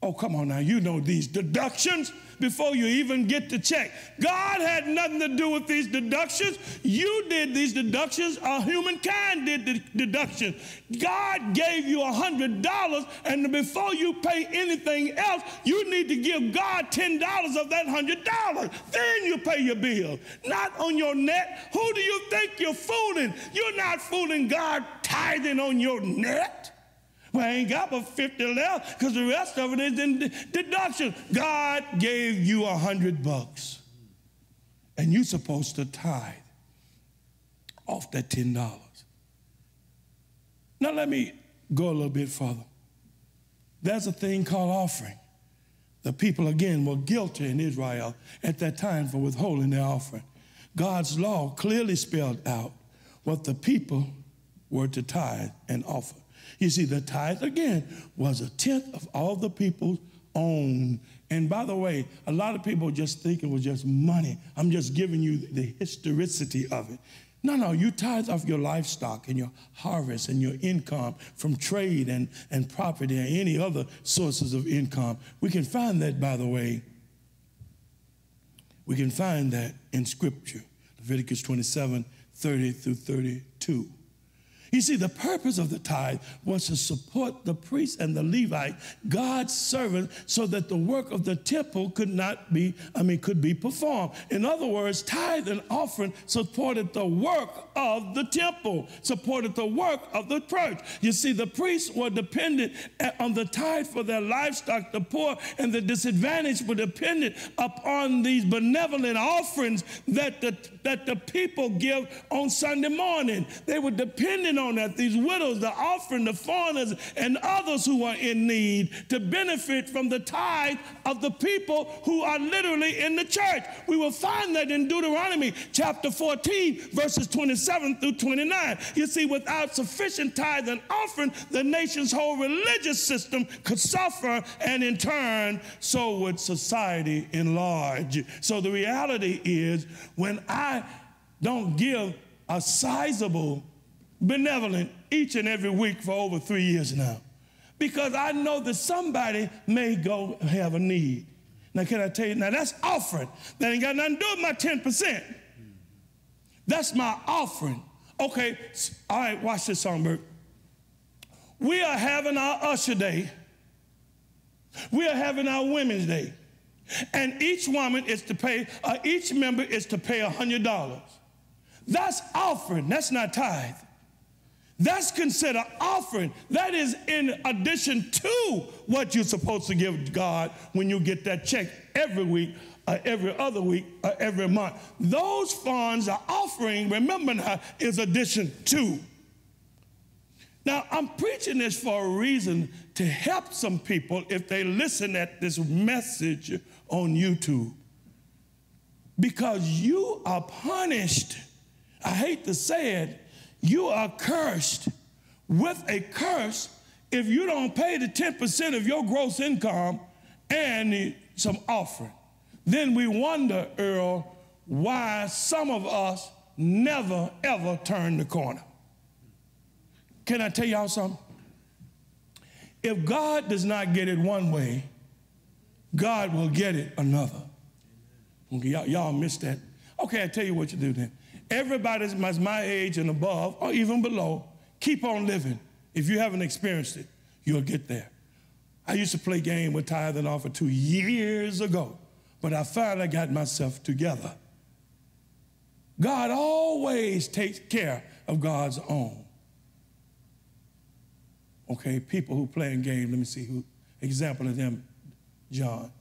Oh, come on now, you know these deductions before you even get the check. God had nothing to do with these deductions. You did these deductions, or humankind did the deductions. God gave you a $100, and before you pay anything else, you need to give God $10 of that $100. Then you pay your bill, not on your net. Who do you think you're fooling? You're not fooling God tithing on your net. Well, I ain't got but 50 left because the rest of it is in deduction. God gave you a hundred bucks, and you're supposed to tithe off that $10. Now, let me go a little bit further. There's a thing called offering. The people, again, were guilty in Israel at that time for withholding their offering. God's law clearly spelled out what the people were to tithe and offer. You see, the tithe, again, was a tenth of all the people's own. And by the way, a lot of people just think it was just money. I'm just giving you the historicity of it. No, no, you tithe off your livestock and your harvest and your income from trade and, and property and any other sources of income. We can find that, by the way, we can find that in Scripture, Leviticus 27 30 through 32. You see, the purpose of the tithe was to support the priest and the Levite, God's servant, so that the work of the temple could not be, I mean, could be performed. In other words, tithe and offering supported the work of the temple, supported the work of the church. You see, the priests were dependent on the tithe for their livestock, the poor and the disadvantaged were dependent upon these benevolent offerings that the, that the people give on Sunday morning. They were dependent on that. These widows, the offering, the foreigners, and others who are in need to benefit from the tithe of the people who are literally in the church. We will find that in Deuteronomy chapter 14, verses 27 through 29. You see, without sufficient tithe and offering, the nation's whole religious system could suffer, and in turn, so would society in large. So the reality is, when I don't give a sizable benevolent each and every week for over three years now because I know that somebody may go have a need. Now, can I tell you? Now, that's offering. That ain't got nothing to do with my 10%. That's my offering. Okay, all right, watch this, Songbird. We are having our Usher Day. We are having our Women's Day. And each woman is to pay, uh, each member is to pay $100. That's offering, that's not tithe. That's considered offering. That is in addition to what you're supposed to give God when you get that check every week, or every other week, or every month. Those funds are offering, remember now, is addition to. Now, I'm preaching this for a reason to help some people if they listen at this message on YouTube. Because you are punished. I hate to say it, you are cursed with a curse if you don't pay the 10% of your gross income and some offering. Then we wonder, Earl, why some of us never ever turn the corner. Can I tell y'all something? If God does not get it one way, God will get it another. Y'all missed that. Okay, I tell you what you do then. Everybody that's my age and above, or even below, keep on living. If you haven't experienced it, you'll get there. I used to play game with tithe and offer two years ago, but I finally got myself together. God always takes care of God's own. Okay, people who play in game, let me see who, example of them, John.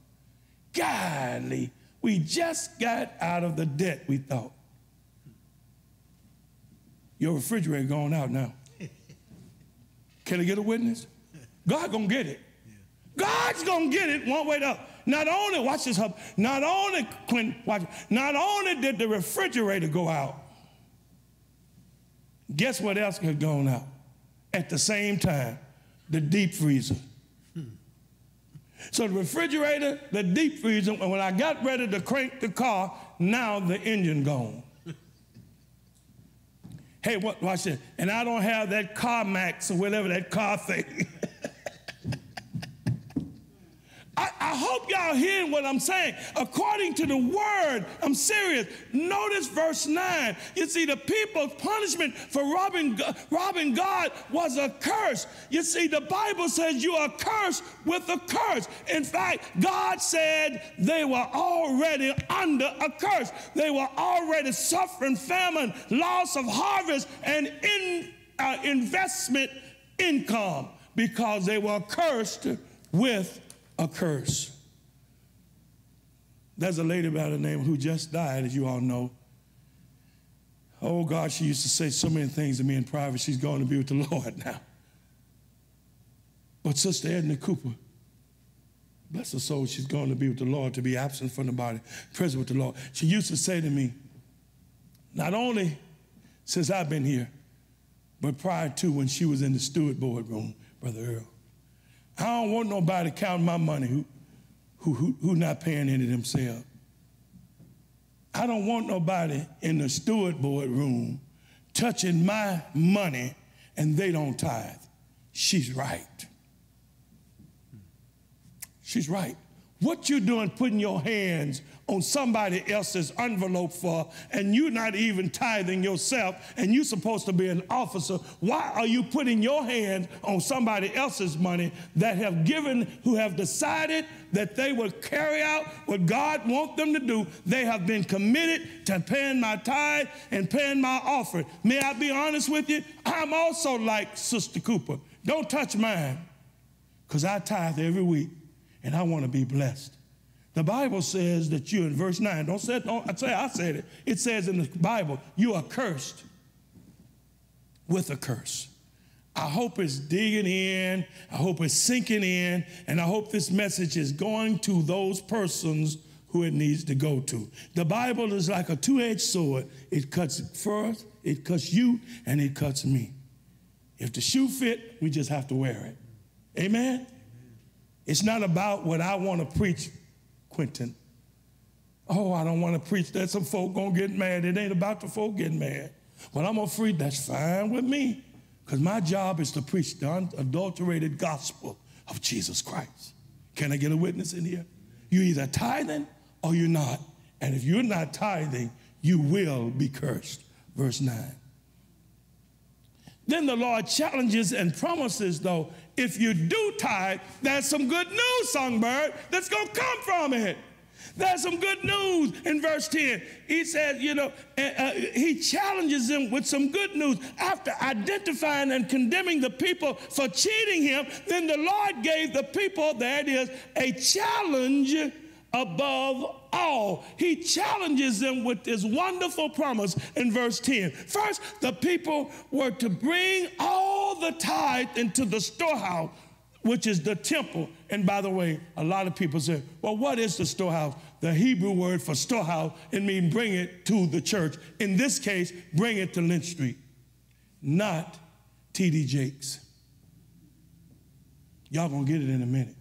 Godly, we just got out of the debt we thought. Your refrigerator going out now. Can I get a witness? God gonna get it. God's gonna get it one way or other. Not only, watch this, hub, not only, Clint, watch, not only did the refrigerator go out, guess what else had gone out? At the same time, the deep freezer. Hmm. So the refrigerator, the deep freezer, and when I got ready to crank the car, now the engine gone. Hey, what, watch this. And I don't have that CarMax or whatever that car thing. I, I, hope y'all hearing what I'm saying. According to the word, I'm serious. Notice verse 9. You see, the people's punishment for robbing, robbing God was a curse. You see, the Bible says you are cursed with a curse. In fact, God said they were already under a curse. They were already suffering famine, loss of harvest, and in, uh, investment income because they were cursed with a curse. There's a lady by the name who just died, as you all know. Oh God, she used to say so many things to me in private. She's going to be with the Lord now. But Sister Edna Cooper, bless her soul, she's going to be with the Lord, to be absent from the body, present with the Lord. She used to say to me, not only since I've been here, but prior to when she was in the steward board room, Brother Earl. I don't want nobody counting my money who, who, who, not paying any themselves. I don't want nobody in the steward board room touching my money and they don't tithe. She's right. She's right. What you doing putting your hands on somebody else's envelope for and you're not even tithing yourself and you're supposed to be an officer. Why are you putting your hand on somebody else's money that have given who have decided that they will carry out what god wants them to do? They have been committed to paying my tithe and paying my offering. May i be honest with you? I'm also like sister cooper. Don't touch mine because i tithe every week and i want to be blessed the Bible says that you in verse 9, don't say, don't I say I said it. It says in the Bible, you are cursed with a curse. I hope it's digging in, I hope it's sinking in, and I hope this message is going to those persons who it needs to go to. The Bible is like a two-edged sword. It cuts first, it cuts you, and it cuts me. If the shoe fit, we just have to wear it. Amen? It's not about what I want to preach Quentin. Oh, I don't want to preach that. Some folk gonna get mad. It ain't about the folk getting mad. But I'm free. That's fine with me, because my job is to preach the unadulterated gospel of Jesus Christ. Can I get a witness in here? You either tithing or you're not. And if you're not tithing, you will be cursed. Verse 9. Then the Lord challenges and promises, though, if you do tithe, there's some good news, Songbird, that's going to come from it. There's some good news in verse 10. He says, you know, uh, uh, he challenges them with some good news. After identifying and condemning the people for cheating him, then the Lord gave the people, there it is, a challenge above all. He challenges them with this wonderful promise in verse 10. First, the people were to bring all the tithe into the storehouse, which is the temple. And by the way, a lot of people say, well, what is the storehouse? The Hebrew word for storehouse, it means bring it to the church. In this case, bring it to Lynch Street, not T.D. Jakes. Y'all gonna get it in a minute.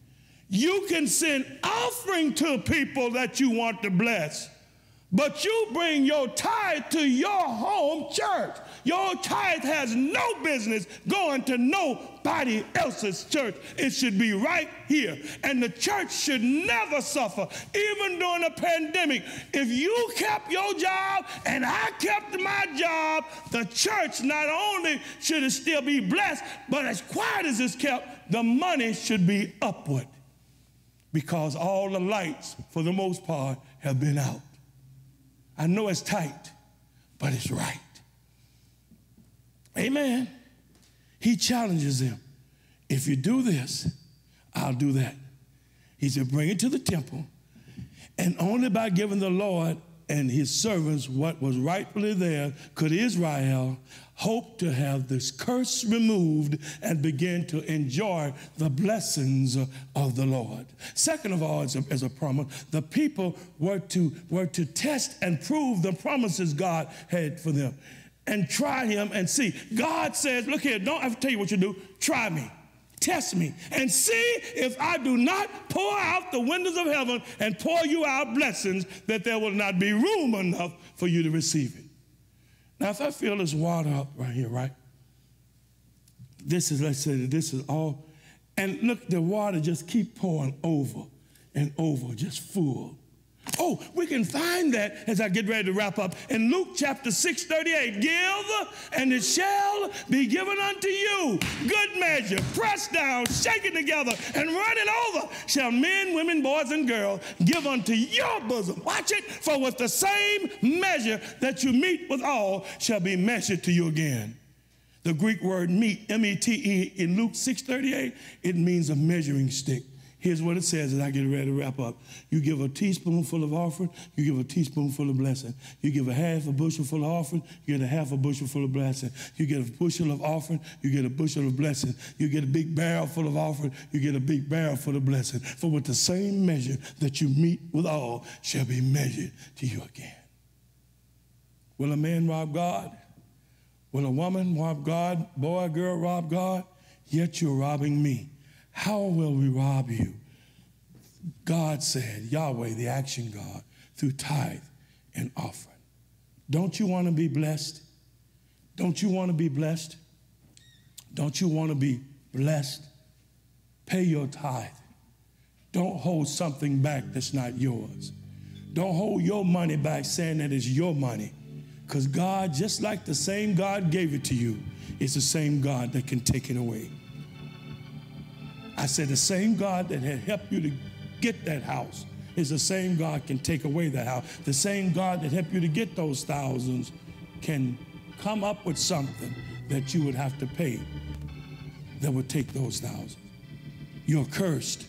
You can send offering to people that you want to bless, but you bring your tithe to your home church. Your tithe has no business going to nobody else's church. It should be right here. And the church should never suffer, even during a pandemic. If you kept your job and I kept my job, the church not only should it still be blessed, but as quiet as it's kept, the money should be upward because all the lights, for the most part, have been out. I know it's tight, but it's right. Amen. He challenges them. If you do this, I'll do that. He said, bring it to the temple, and only by giving the Lord and his servants what was rightfully theirs could Israel hope to have this curse removed and begin to enjoy the blessings of the Lord. Second of all, as a, as a promise, the people were to, were to test and prove the promises God had for them and try him and see. God says, look here, don't have to tell you what you do, try me. Test me and see if I do not pour out the windows of heaven and pour you out blessings that there will not be room enough for you to receive it. Now, if I fill this water up right here, right? This is, let's say, this is all, and look, the water just keep pouring over. and over, just full. Oh, we can find that as I get ready to wrap up in Luke chapter 6, 38. Give, and it shall be given unto you. Good measure, pressed down, shaken together, and running over, shall men, women, boys, and girls give unto your bosom. Watch it, for with the same measure that you mete with all shall be measured to you again. The Greek word mete, M-E-T-E, in Luke 6:38, it means a measuring stick. Here's what it says as I get ready to wrap up. You give a teaspoonful of offering, you give a teaspoonful of blessing. You give a half a bushel full of offering, you get a half a bushel full of blessing. You get a bushel of offering, you get a bushel of blessing. You get a big barrel full of offering, you get a big barrel full of blessing. For with the same measure that you mete with all shall be measured to you again. Will a man rob God? Will a woman rob God? Boy, girl, rob God? Yet you're robbing me. How will we rob you? God said, Yahweh, the action God, through tithe and offering. Don't you want to be blessed? Don't you want to be blessed? Don't you want to be blessed? Pay your tithe. Don't hold something back that's not yours. Don't hold your money back saying that it's your money. Because God, just like the same God gave it to you, is the same God that can take it away. I said, the same God that had helped you to get that house is the same God can take away that house. The same God that helped you to get those thousands can come up with something that you would have to pay that would take those thousands. You're cursed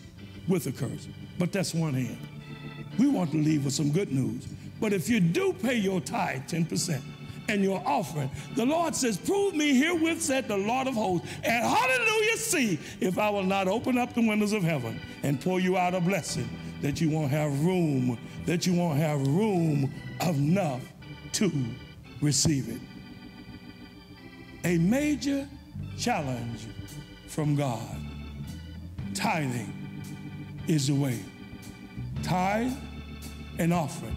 with a curse, but that's one hand. We want to leave with some good news. But if you do pay your tithe, 10%, and your offering. The Lord says, Prove me herewith, said the Lord of hosts, and hallelujah, see if I will not open up the windows of heaven and pour you out a blessing that you won't have room, that you won't have room enough to receive it. A major challenge from God. Tithing is the way. Tithe and offering.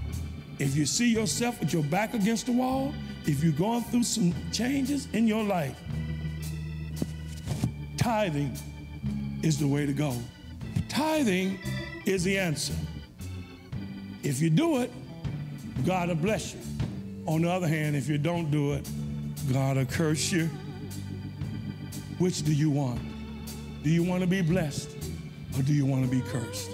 If you see yourself with your back against the wall, if you're going through some changes in your life, tithing is the way to go. Tithing is the answer. If you do it, God will bless you. On the other hand, if you don't do it, God will curse you. Which do you want? Do you want to be blessed or do you want to be cursed?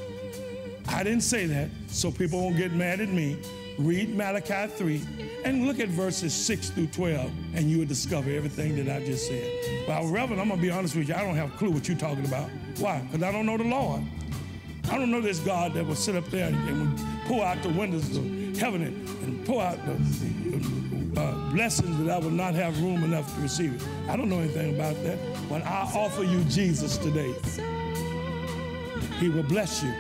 I didn't say that, so people won't get mad at me. Read Malachi 3 and look at verses 6 through 12, and you will discover everything that I just said. Well, Reverend, I'm going to be honest with you. I don't have a clue what you're talking about. Why? Because I don't know the Lord. I don't know this God that will sit up there and, and pour out the windows of heaven and, and out the uh, blessings that I will not have room enough to receive it. I don't know anything about that. But I offer you Jesus today. He will bless you.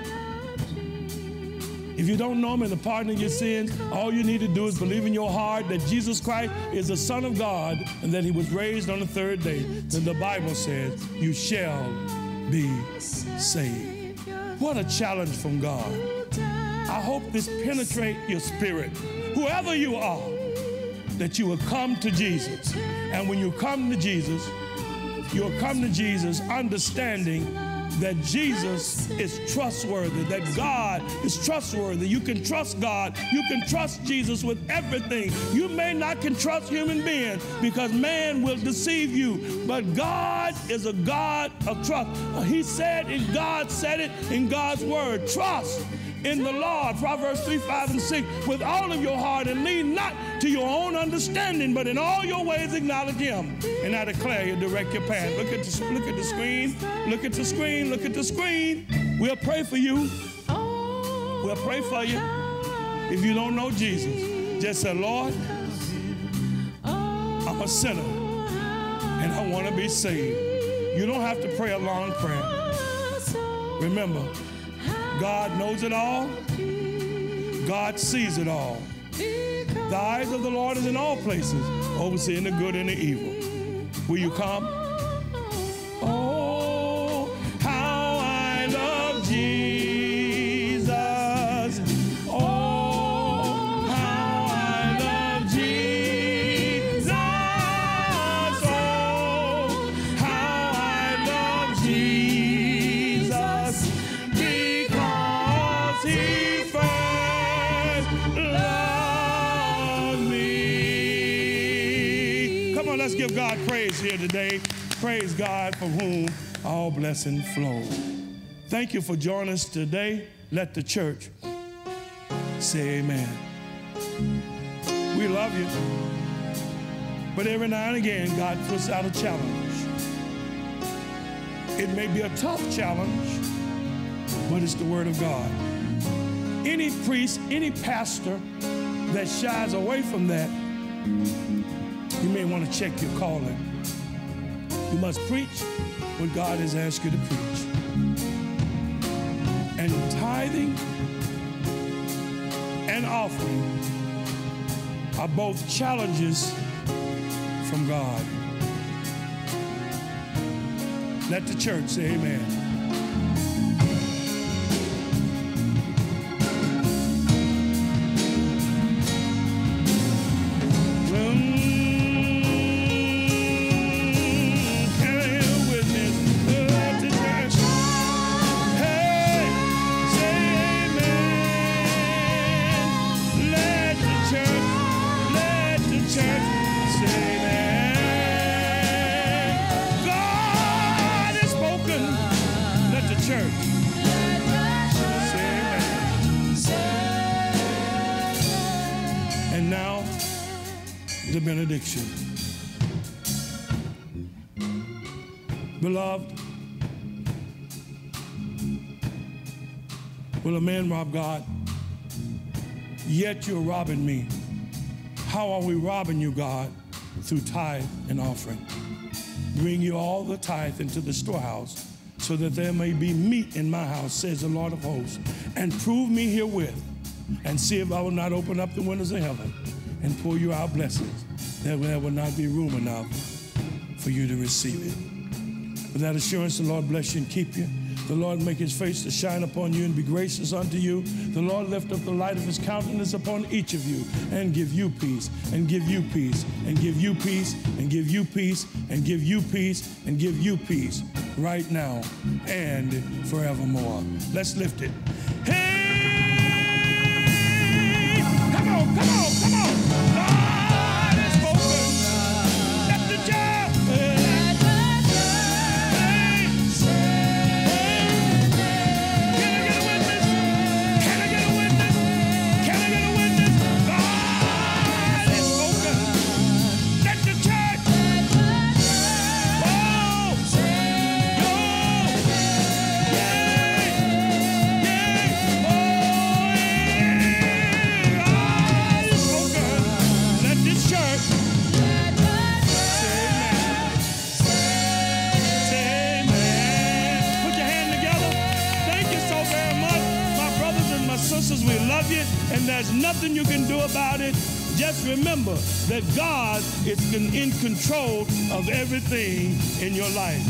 If you don't know him and the pardon of your sins, all you need to do is believe in your heart that Jesus Christ is the Son of God and that he was raised on the third day. Then the Bible says, You shall be saved. What a challenge from God. I hope this penetrate your spirit. Whoever you are, that you will come to Jesus. And when you come to Jesus, you'll come to Jesus understanding that Jesus is trustworthy, that God is trustworthy. You can trust God. You can trust Jesus with everything. You may not can trust human beings because man will deceive you, but God is a God of trust. He said, and God said it in God's word, trust in the Lord. Proverbs 3, 5, and 6. With all of your heart and lean not to your own understanding, but in all your ways acknowledge him. And I declare you direct your path. Look at the, look at the screen. Look at the screen. Look at the screen. We'll pray for you. We'll pray for you. If you don't know Jesus, just say, Lord, I'm a sinner and I want to be saved. You don't have to pray a long prayer. Remember, God knows it all. God sees it all. The eyes of the Lord is in all places, overseeing the good and the evil. Will you come? Oh, how I love Jesus. Let's give God praise here today. Praise God from whom all blessing flow. Thank you for joining us today. Let the church say amen. We love you. But every now and again, God puts out a challenge. It may be a tough challenge, but it's the Word of God. Any priest, any pastor that shies away from that, you may want to check your calling. You must preach what God has asked you to preach. And tithing and offering are both challenges from God. Let the church say amen. God? Yet you're robbing me. How are we robbing you, God? Through tithe and offering. Bring you all the tithe into the storehouse, so that there may be meat in my house, says the Lord of hosts. And prove me herewith, and see if I will not open up the windows of heaven and pour you out blessings, that there will not be room enough for you to receive it. With that assurance, the Lord bless you and keep you. The Lord make his face to shine upon you and be gracious unto you. The Lord lift up the light of his countenance upon each of you and give you peace, and give you peace, and give you peace, and give you peace, and give you peace, and give you peace right now and forevermore. Let's lift it. Hey! Remember that God is in in control of everything in your life.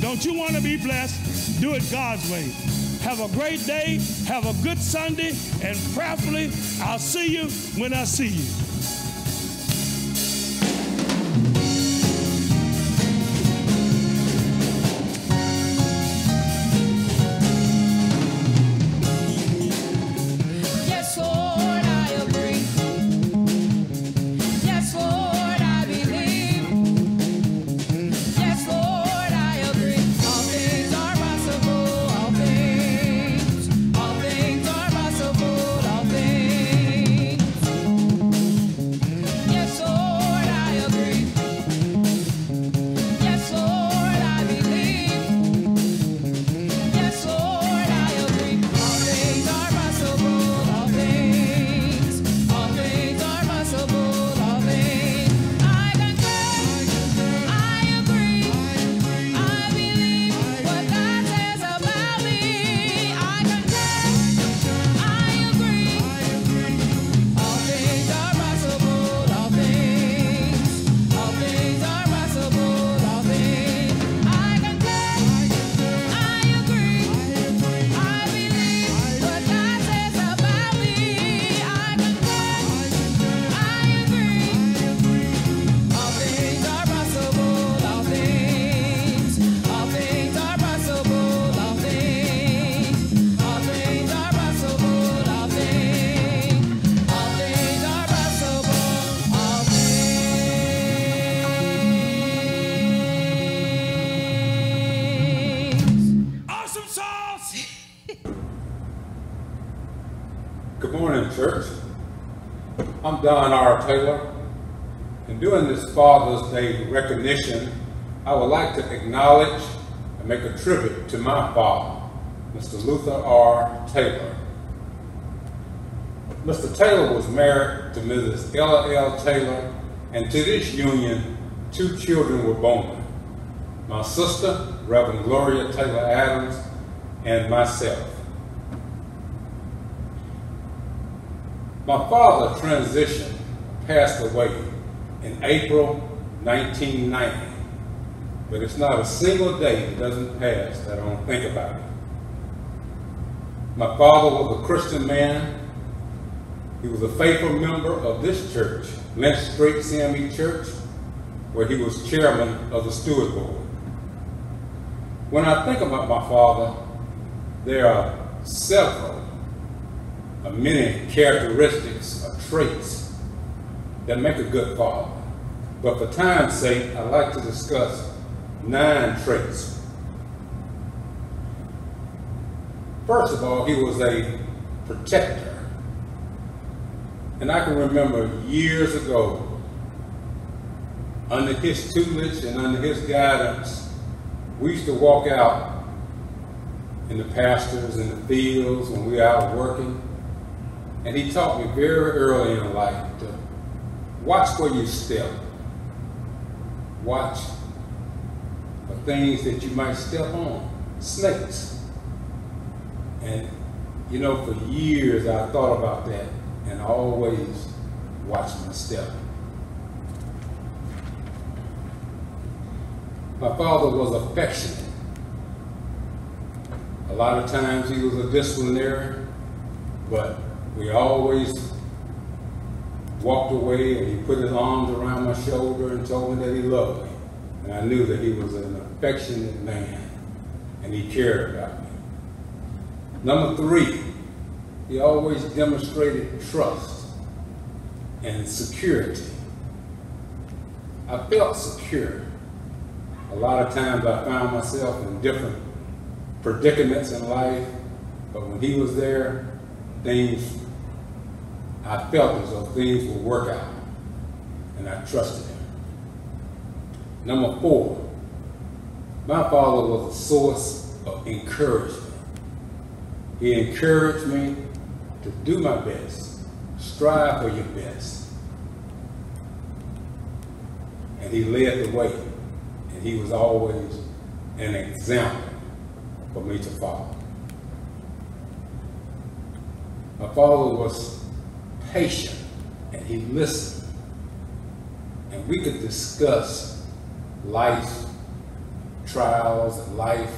Don't you want to be blessed? Do it God's way. Have a great day. Have a good Sunday. And prayerfully, I'll see you when I see you. Don R. Taylor, and doing this Father's Day recognition, I would like to acknowledge and make a tribute to my father, Mr. Luther R. Taylor. Mr. Taylor was married to Mrs. Ella L. Taylor, and to this union, two children were born. My sister, Reverend Gloria Taylor Adams, and myself. My father transitioned, passed away in April 1990, but it's not a single day that doesn't pass that I don't think about it. My father was a Christian man. He was a faithful member of this church, Lynch Street CME Church, where he was chairman of the steward board. When I think about my father, there are several of many characteristics or traits that make a good father. But for time's sake, I'd like to discuss nine traits. First of all, he was a protector. And I can remember years ago, under his tutelage and under his guidance, we used to walk out in the pastures and the fields when we were out working. And he taught me very early in life to watch where you step. Watch for things that you might step on, snakes. And you know, for years I thought about that and always watched my step. My father was affectionate. A lot of times he was a disciplinarian, but we always walked away and he put his arms around my shoulder and told me that he loved me. And I knew that he was an affectionate man and he cared about me. Number three, he always demonstrated trust and security. I felt secure. A lot of times I found myself in different predicaments in life, but when he was there, things, I felt as though things would work out, and I trusted him. Number four, my father was a source of encouragement. He encouraged me to do my best, strive for your best. And he led the way, and he was always an example for me to follow. My father was patient and he listened. And we could discuss life trials and life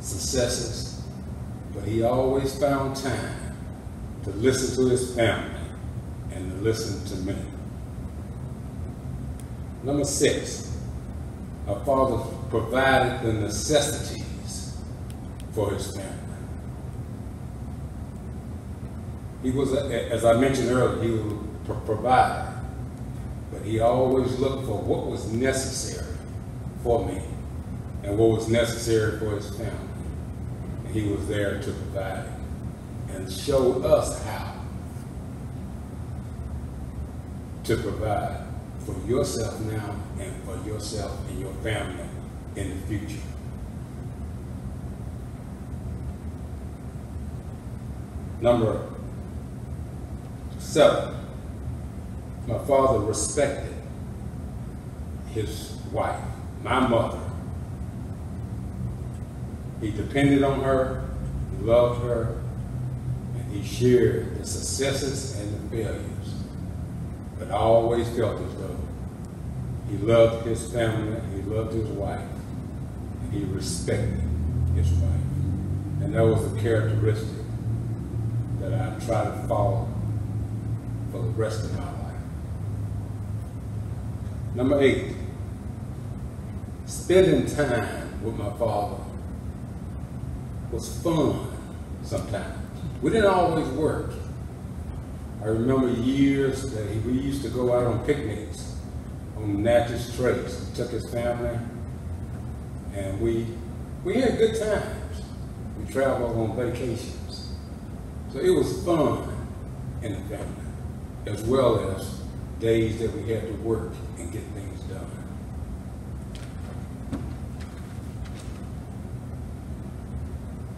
successes, but he always found time to listen to his family and to listen to me. Number six, my father provided the necessities for his family. He was, as I mentioned earlier, he would a provider, but he always looked for what was necessary for me and what was necessary for his family. And he was there to provide and show us how to provide for yourself now and for yourself and your family in the future. Number seven, my father respected his wife, my mother. He depended on her, he loved her, and he shared the successes and the failures. But I always felt as though he loved his family, he loved his wife, and he respected his wife. And that was a characteristic that I try to follow for the rest of my life. Number eight, spending time with my father was fun sometimes. We didn't always work. I remember years that we used to go out on picnics on Natchez Trace. He took his family and we we had good times. We traveled on vacations. So it was fun. in the family, as well as days that we had to work and get things done.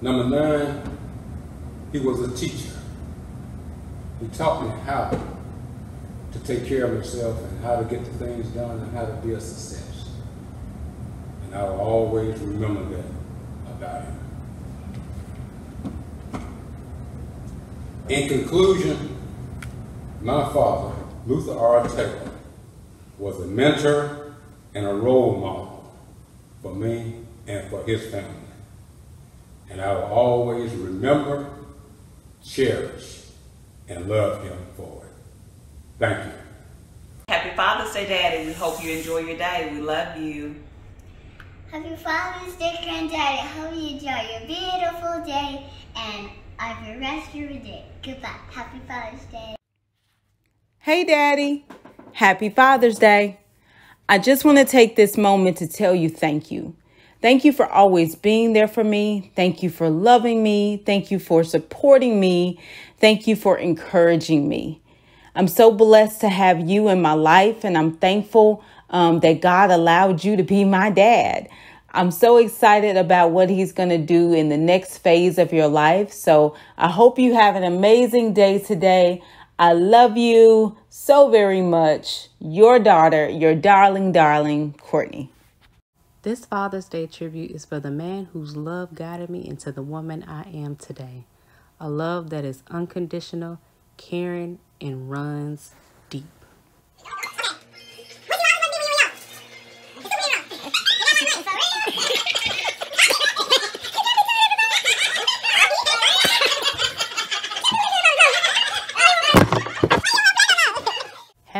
Number nine, he was a teacher. He taught me how to take care of myself and how to get the things done and how to be a success. And I will always remember that about him. In conclusion, my father, Luther R. Taylor, was a mentor and a role model for me and for his family. And I will always remember, cherish, and love him for it. Thank you. Happy Father's Day, Daddy. We hope you enjoy your day. We love you. Happy Father's Day, Granddaddy. Hope you enjoy your beautiful day and have the rest of your day. Goodbye. Happy Father's Day. Hey, Daddy. Happy Father's Day. I just want to take this moment to tell you thank you. Thank you for always being there for me. Thank you for loving me. Thank you for supporting me. Thank you for encouraging me. I'm so blessed to have you in my life, and I'm thankful um, that God allowed you to be my dad. I'm so excited about what He's going to do in the next phase of your life. So I hope you have an amazing day today. I love you so very much. Your daughter, your darling, darling Courtney. This Father's Day tribute is for the man whose love guided me into the woman I am today. A love that is unconditional, caring, and runs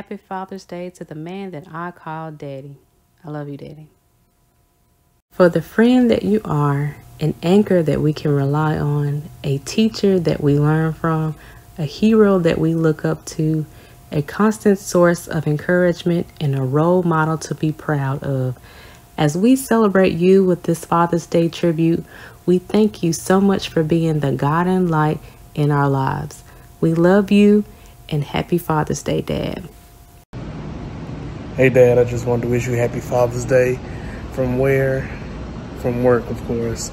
Happy Father's Day to the man that I call Daddy. I love you, Daddy. For the friend that you are, an anchor that we can rely on, a teacher that we learn from, a hero that we look up to, a constant source of encouragement, and a role model to be proud of. As we celebrate you with this Father's Day tribute, we thank you so much for being the God and light in our lives. We love you and happy Father's Day, Dad. Hey, Dad, I just wanted to wish you happy Father's Day. From where? From work, of course.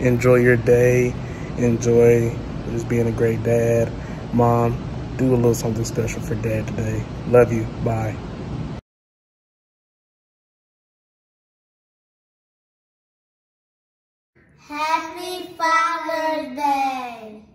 Enjoy your day. Enjoy just being a great dad. Mom, do a little something special for Dad today. Love you. Bye. Happy Father's Day.